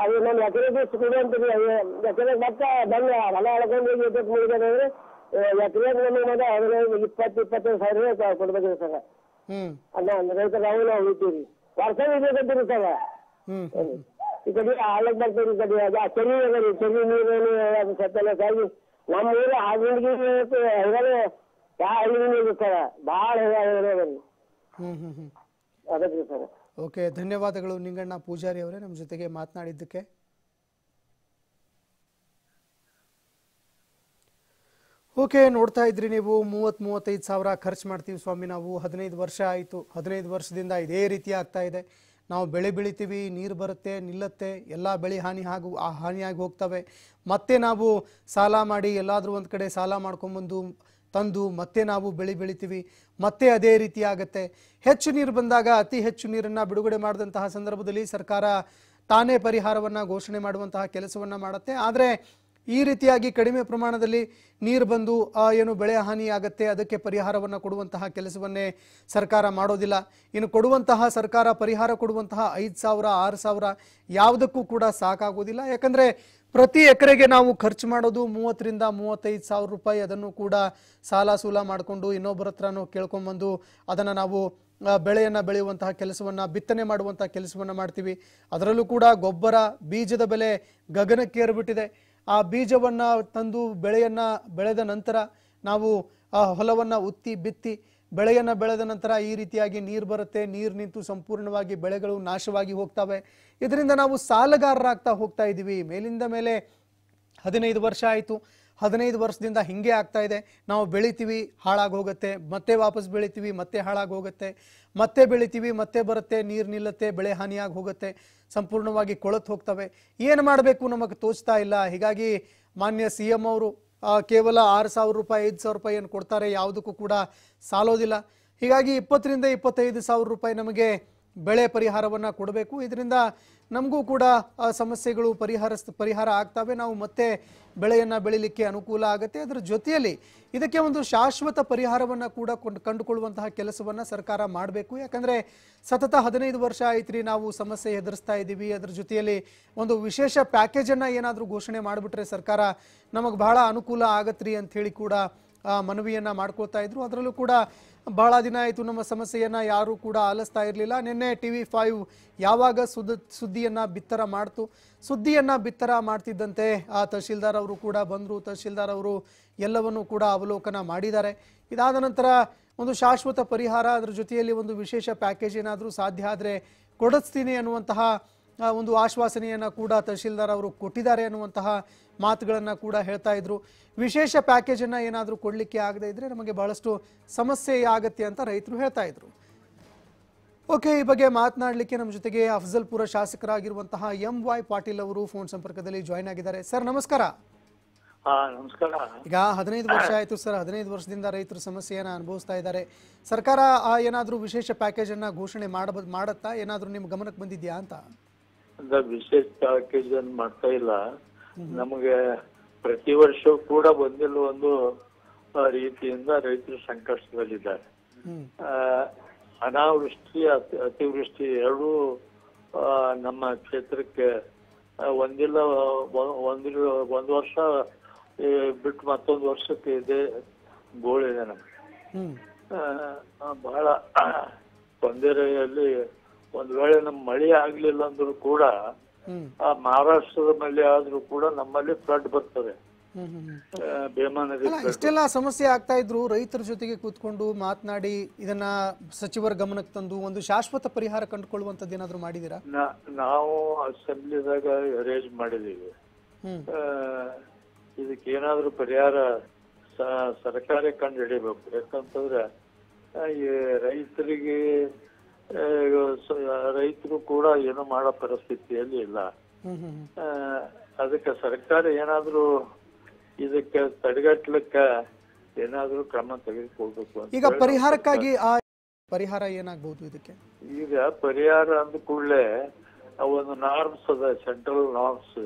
ಅದು ನಮ್ಮ ಎಕರೆಗೆ ಎಕರೆಗೆ ಮತ್ತೆ ಬಂದು ಹೊಲ ಎಳ್ಕೊಂಡು ಹೋಗಿ ಎಷ್ಟೊತ್ತು ಮುಗಿದ್ರೆ ಎಕರೆಗೆ ನಮಗೆ ಮತ್ತೆ ಹದಿನೈದು ಇಪ್ಪತ್ತು ಇಪ್ಪತ್ತೈದು ಸಾವಿರ ಕೊಡ್ಬೇಕು ಸರ್. ಅದ ರೈತರ ನಾವು ನಾವು ಉಳಿತೀವಿ ವರ್ಷ ಇರ್ಬೇಕಂತೀರಿ ಸರ್. ಈ ಕಡೆ ಆಳಕ್ ಬರ್ತೀರಿ ಈ ಕಡೆ. ಅದು ಅದರಿ ಕೆರೆ ನೀರೇನು ಅದು ಸತ್ತಲಕ್ಕಾಗಿ ನಮ್ಮ ಊರು ಹೈರಾಣ ಯಾವ ಸರ್ ಭಾಳ ಅದಕ್ಕೆ ಸರ್. ಓಕೆ ಧನ್ಯವಾದಗಳು ನಿಂಗಣ್ಣ ಪೂಜಾರಿ ಅವರೇ ನಮ್ಮ ಜೊತೆಗೆ ಮಾತನಾಡಿದ್ದಕ್ಕೆ. ಓಕೆ ನೋಡ್ತಾ ಇದ್ರಿ ನೀವು ಮೂವತ್ತ್ ಮೂವತ್ತೈದು ಸಾವಿರ ಖರ್ಚು ಮಾಡ್ತೀವಿ ಸ್ವಾಮಿ ನಾವು. ಹದಿನೈದು ವರ್ಷ ಆಯಿತು. ಹದಿನೈದು ವರ್ಷದಿಂದ ಇದೇ ರೀತಿ ಆಗ್ತಾ ಇದೆ. ನಾವು ಬೆಳೆ ಬೆಳಿತೀವಿ, ನೀರು ಬರುತ್ತೆ, ನಿಲ್ಲತ್ತೆ, ಎಲ್ಲ ಬೆಳೆ ಹಾನಿ ಹಾಗು ಆ ಹಾನಿಯಾಗಿ ಹೋಗ್ತವೆ. ಮತ್ತೆ ನಾವು ಸಾಲ ಮಾಡಿ ಎಲ್ಲಾದರೂ ಒಂದು ಕಡೆ ಸಾಲ ಮಾಡ್ಕೊಂಬಂದು ತಂದು ಮತ್ತೆ ನಾವು ಬೆಳೆ ಬೆಳಿತೀವಿ. ಮತ್ತೆ ಅದೇ ರೀತಿ ಆಗುತ್ತೆ. ಹೆಚ್ಚು ನೀರು ಬಂದಾಗ ಅತಿ ಹೆಚ್ಚು ನೀರನ್ನು ಬಿಡುಗಡೆ ಮಾಡಿದಂತಹ ಸಂದರ್ಭದಲ್ಲಿ ಸರ್ಕಾರ ತಾನೇ ಪರಿಹಾರವನ್ನು ಘೋಷಣೆ ಮಾಡುವಂತಹ ಕೆಲಸವನ್ನು ಮಾಡುತ್ತೆ. ಆದರೆ ಈ ರೀತಿಯಾಗಿ ಕಡಿಮೆ ಪ್ರಮಾಣದಲ್ಲಿ ನೀರು ಬಂದು ಏನು ಬೆಳೆ ಆಗತ್ತೆ ಅದಕ್ಕೆ ಪರಿಹಾರವನ್ನು ಕೊಡುವಂತಹ ಕೆಲಸವನ್ನೇ ಸರ್ಕಾರ ಮಾಡೋದಿಲ್ಲ. ಇನ್ನು ಕೊಡುವಂತಹ ಸರ್ಕಾರ ಪರಿಹಾರ ಕೊಡುವಂತಹ ಐದು ಸಾವಿರ, ಆರು ಸಾವಿರ ಯಾವುದಕ್ಕೂ ಕೂಡ ಸಾಕಾಗೋದಿಲ್ಲ. ಯಾಕಂದರೆ ಪ್ರತಿ ಎಕರೆಗೆ ನಾವು ಖರ್ಚು ಮಾಡೋದು ಮೂವತ್ತರಿಂದ ಮೂವತ್ತೈದು ಸಾವಿರ ರೂಪಾಯಿ, ಅದನ್ನು ಕೂಡ ಸಾಲ ಸೂಲ ಮಾಡಿಕೊಂಡು ಇನ್ನೊಬ್ಬರ ಹತ್ರನೂ ಕೇಳ್ಕೊಂಬಂದು ಅದನ್ನು ನಾವು ಬೆಳೆಯನ್ನು ಬೆಳೆಯುವಂತಹ ಕೆಲಸವನ್ನು, ಬಿತ್ತನೆ ಮಾಡುವಂತಹ ಕೆಲಸವನ್ನು ಮಾಡ್ತೀವಿ. ಅದರಲ್ಲೂ ಕೂಡ ಗೊಬ್ಬರ, ಬೀಜದ ಬೆಲೆ ಗಗನಕ್ಕೇರಿಬಿಟ್ಟಿದೆ. ಆ ಬೀಜವನ್ನು ತಂದು ಬೆಳೆಯನ್ನು ಬೆಳೆದ ನಂತರ ನಾವು ಆ ಹೊಲವನ್ನು ಉತ್ತಿ ಬಿತ್ತಿ ಬೆಳೆಯನ್ನು ಬೆಳೆದ ನಂತರ ಈ ರೀತಿಯಾಗಿ ನೀರು ಬರುತ್ತೆ. ನೀರು ನಿಂತು ಸಂಪೂರ್ಣವಾಗಿ ಬೆಳೆಗಳು ನಾಶವಾಗಿ ಹೋಗ್ತವೆ. ಇದರಿಂದ ನಾವು ಸಾಲಗಾರರಾಗ್ತಾ ಹೋಗ್ತಾ ಇದ್ದೀವಿ ಮೇಲಿಂದ ಮೇಲೆ ಹದಿನೈದು ವರ್ಷ ಆಯಿತು. ಹದಿನೈದು ವರ್ಷದಿಂದ ಹಿಂಗೆ ಆಗ್ತಾ ಇದೆ. ನಾವು ಬೆಳಿತೀವಿ ಹಾಳಾಗಿ ಹೋಗುತ್ತೆ ಮತ್ತೆ ವಾಪಸ್ ಬೆಳಿತೀವಿ, ಮತ್ತೆ ಹಾಳಾಗಿ ಹೋಗುತ್ತೆ ಮತ್ತೆ ಬೆಳಿತೀವಿ, ಮತ್ತೆ ಬರುತ್ತೆ, ನೀರು ನಿಲ್ಲುತ್ತೆ, ಬೆಳೆ ಹಾನಿಯಾಗಿ ಹೋಗುತ್ತೆ, ಸಂಪೂರ್ಣವಾಗಿ ಕೊಳತು ಹೋಗ್ತವೆ. ಏನು ಮಾಡಬೇಕು ನಮಗೆ ತೋಚ್ತಾ ಇಲ್ಲ. ಹೀಗಾಗಿ ಮಾನ್ಯ ಸಿ ಎಂ ಅವರು ಕೇವಲ ಆರು ಸಾವಿರ ರೂಪಾಯಿ, ಐದು ಸಾವಿರ ರೂಪಾಯಿ ಏನು ಕೊಡ್ತಾರೆ ಯಾವುದಕ್ಕೂ ಕೂಡ ಸಾಲೋದಿಲ್ಲ. ಹೀಗಾಗಿ ಇಪ್ಪತ್ತರಿಂದ ಇಪ್ಪತ್ತೈದು ಸಾವಿರ ರೂಪಾಯಿ ನಮಗೆ ಬೆಳೆ ಪರಿಹಾರವನ್ನು ಕೊಡಬೇಕು. ಇದರಿಂದ ನಮಗೂ ಕೂಡ ಆ ಸಮಸ್ಯೆಗಳು ಪರಿಹಾರ ಪರಿಹಾರ ಆಗ್ತವೆ. ನಾವು ಮತ್ತೆ ಬೆಳೆಯನ್ನು ಬೆಳಿಲಿಕ್ಕೆ ಅನುಕೂಲ ಆಗುತ್ತೆ. ಅದರ ಜೊತೆಯಲ್ಲಿ ಇದಕ್ಕೆ ಒಂದು ಶಾಶ್ವತ ಪರಿಹಾರವನ್ನು ಕೂಡ ಕೊಂಡು ಕಂಡುಕೊಳ್ಳುವಂತಹ ಕೆಲಸವನ್ನು ಸರ್ಕಾರ ಮಾಡಬೇಕು. ಯಾಕಂದರೆ ಸತತ ಹದಿನೈದು ವರ್ಷ ಆಯ್ತು ನಾವು ಸಮಸ್ಯೆ ಎದುರಿಸ್ತಾ ಇದ್ದೀವಿ. ಅದರ ಜೊತೆಯಲ್ಲಿ ಒಂದು ವಿಶೇಷ ಪ್ಯಾಕೇಜನ್ನು ಏನಾದರೂ ಘೋಷಣೆ ಮಾಡಿಬಿಟ್ರೆ ಸರ್ಕಾರ ನಮಗೆ ಬಹಳ ಅನುಕೂಲ ಆಗತ್ರಿ ಅಂಥೇಳಿ ಕೂಡ ಮನವಿಯನ್ನ ಮಾಡ್ಕೋತಾ ಇದ್ರು. ಅದರಲ್ಲೂ ಕೂಡ ಬಹಳ ದಿನ ಆಯಿತು ನಮ್ಮ ಸಮಸ್ಯೆಯನ್ನ ಯಾರೂ ಕೂಡ ಆಲಿಸ್ತಾ ಇರಲಿಲ್ಲ. ನಿನ್ನೆ ಟಿ ವಿ ಫೈವ್ ಯಾವಾಗ ಸುದ್ದಿ ಸುದ್ದಿಯನ್ನ ಬಿತ್ತರ ಮಾಡ್ತು. ಸುದ್ದಿಯನ್ನ ಬಿತ್ತರ ಮಾಡ್ತಿದ್ದಂತೆ ಆ ತಹಶೀಲ್ದಾರ್ ಅವರು ಕೂಡ ಬಂದರು. ತಹಶೀಲ್ದಾರ್ ಅವರು ಎಲ್ಲವನ್ನೂ ಕೂಡ ಅವಲೋಕನ ಮಾಡಿದ್ದಾರೆ. ಇದಾದ ನಂತರ ಒಂದು ಶಾಶ್ವತ ಪರಿಹಾರ ಅದರ ಜೊತೆಯಲ್ಲಿ ಒಂದು ವಿಶೇಷ ಪ್ಯಾಕೇಜ್ ಏನಾದರೂ ಸಾಧ್ಯ ಆದರೆ ಕೊಡಿಸ್ತೀನಿ ಅನ್ನುವಂತಹ ಒಂದು ಆಶ್ವಾಸನೆಯನ್ನು ಕೂಡ ತಹಶೀಲ್ದಾರ್ ಅವರು ಕೊಟ್ಟಿದ್ದಾರೆ ಅನ್ನುವಂತಹ ಮಾತುಗಳನ್ನು ಕೂಡ ಹೇಳ್ತಾ ಇದ್ರು. ವಿಶೇಷ ಪ್ಯಾಕೇಜನ್ನು ಏನಾದರೂ ಕೊಡಲಿಕ್ಕೆ ಆಗದೇ ಇದ್ರೆ ನಮಗೆ ಬಹಳಷ್ಟು ಸಮಸ್ಯೆ ಆಗತ್ತೆ ಅಂತ ರೈತರು ಹೇಳ್ತಾ ಇದ್ರು. ಓಕೆ ಈ ಬಗ್ಗೆ ಮಾತನಾಡಲಿಕ್ಕೆ ನಮ್ಮ ಜೊತೆಗೆ ಅಫಜಲ್ಪುರ ಶಾಸಕರಾಗಿರುವಂತಹ ಎಂ ವೈ ಪಾಟೀಲ್ ಅವರು ಫೋನ್ ಸಂಪರ್ಕದಲ್ಲಿ ಜಾಯ್ನ್ ಆಗಿದ್ದಾರೆ. ಸರ್ ನಮಸ್ಕಾರ. ಈಗ ಹದಿನೈದು ವರ್ಷ ಆಯಿತು ಸರ್ ಹದಿನೈದು ವರ್ಷದಿಂದ ರೈತರು ಸಮಸ್ಯೆಯನ್ನು ಅನುಭವಿಸ್ತಾ ಇದ್ದಾರೆ. ಸರ್ಕಾರ ಆ, ಏನಾದರೂ ವಿಶೇಷ ಪ್ಯಾಕೇಜನ್ನು ಘೋಷಣೆ ಮಾಡಬ ಮಾಡತ್ತಾ ಏನಾದರೂ ನಿಮ್ಮ ಗಮನಕ್ಕೆ ಬಂದಿದ್ಯಾ ಅಂತ? ಅಂದ್ರೆ ವಿಶೇಷ ಪ್ಯಾಕೇಜ್ ಅನ್ನು ಮಾಡ್ತಾ ಇಲ್ಲ. ನಮಗೆ ಪ್ರತಿ ವರ್ಷ ಕೂಡ ಬಂದಿಲ್ಲ ಒಂದು ರೀತಿಯಿಂದ ರೈತರು ಸಂಕಷ್ಟದಲ್ಲಿದ್ದಾರೆ. ಅನಾವೃಷ್ಟಿ ಅತಿ ಅತಿವೃಷ್ಟಿ ಎರಡೂ ನಮ್ಮ ಕ್ಷೇತ್ರಕ್ಕೆ ಒಂದಿಲ್ಲ ಒಂದಿಲ್ಲ ಒಂದು ವರ್ಷ ಬಿಟ್ಟು ಮತ್ತೊಂದು ವರ್ಷಕ್ಕೆ ಇದೆ ಗೋಳಿದೆ ನಮ್ಗೆ. ಬಹಳ ತೊಂದರೆಯಲ್ಲಿ ಒಂದ್ ವೇಳೆ ನಮ್ ಮಳೆ ಆಗ್ಲಿಲ್ಲ ಅಂದ್ರೂ ಕೂಡ ಆ ಮಹಾರಾಷ್ಟ್ರದ ಮಳೆ ಆದ್ರೂ ಕೂಡ ನಮ್ಮಲ್ಲಿ ಫ್ಲಡ್ ಬರ್ತದೆ. ಇಷ್ಟೆಲ್ಲ ಸಮಸ್ಯೆ ಆಗ್ತಾ ಇದ್ರು ರೈತರ ಜೊತೆಗೆ ಕೂತ್ಕೊಂಡು ಮಾತನಾಡಿ ಇದನ್ನ ಸಚಿವರ ಗಮನಕ್ಕೆ ತಂದು ಒಂದು ಶಾಶ್ವತ ಪರಿಹಾರ ಕಂಡುಕೊಳ್ಳುವಂತದ್ದು ಏನಾದ್ರು ಮಾಡಿದೀರಾ ನಾವು ಅಸೆಂಬ್ಲಿದಾಗ ಅರೇಂಜ್ ಮಾಡಿದೀವಿ ಇದಕ್ಕೆ ಏನಾದ್ರೂ ಪರಿಹಾರ ಸರ್ಕಾರ ಕಂಡು ಹಿಡಿಬೇಕು. ಯಾಕಂತಂದ್ರೆ ಈ ರೈತರಿಗೆ ರೈತರು ಕೂಡ ಏನು ಮಾಡೋ ಪರಿಸ್ಥಿತಿಯಲ್ಲಿ ಇಲ್ಲ. ಅದಕ್ಕೆ ಸರ್ಕಾರ ಏನಾದ್ರೂ ಇದಕ್ಕೆ ತಡೆಗಟ್ಟಲಿಕ್ಕೆ ಏನಾದ್ರೂ ಕ್ರಮ ತೆಗೆದುಕೊಳ್ಬೇಕು ಈಗ ಪರಿಹಾರಕ್ಕಾಗಿ ಪರಿಹಾರ ಏನಾಗಬಹುದು ಇದಕ್ಕೆ? ಈಗ ಪರಿಹಾರ ಅಂದ ಕೂಡಲೇ ಒಂದು ನಾರ್ಮ್ಸ್ ಅದ central norms.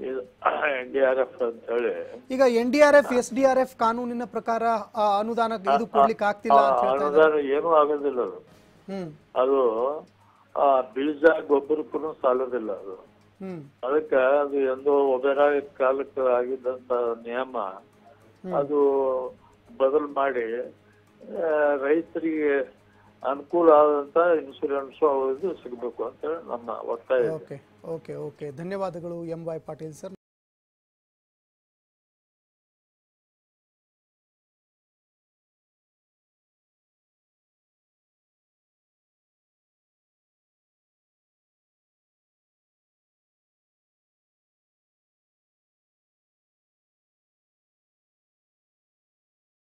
N D R F ಅಂತ ಹೇಳಿ ಈಗ N D R F S D R F ಕಾನೂನಿನ ಪ್ರಕಾರ ಆ ಅನುದಾನ ಇದು ಕೊಡ್ಲಿಕ್ಕೆ ಆಗ್ತಿಲ್ಲ ಆ, ಅಂತ ಹೇಳ್ತಾ ಇದ್ದಾರೆ. ಅನುದಾನ ಏನೂ ಆಗೋದಿಲ್ಲ ಅದು. ಹ್ಮ್. ಅದು ಆ ಬೀಜ ಗೊಬ್ಬರಕ್ಕೂ ಸಾಲೋದಿಲ್ಲ ಅದು. ಹ್ಮ್. ಅದಕ್ಕೆ ಅದು ಎಂದೋ ಒಬೆರಾ ಕಾಲಕ್ಕೆ ಆಗಿದ್ದಂತ ನಿಯಮ ಅದು ಬದಲು ಮಾಡಿ ಆ, ರೈತರಿಗೆ ಅನುಕೂಲ ಆದಂತ ಇನ್ಸೂರೆನ್ಸ್ ಇದು ಸಿಗಬೇಕು ಅಂತ ಹೇಳಿ ನಮ್ಮ ಒತ್ತಾಯ ಇದೆ. ಓಕೆ. ಓಕೆ ಓಕೆ ಧನ್ಯವಾದಗಳು ಎಂ ವೈ ಪಾಟೀಲ್ ಸರ್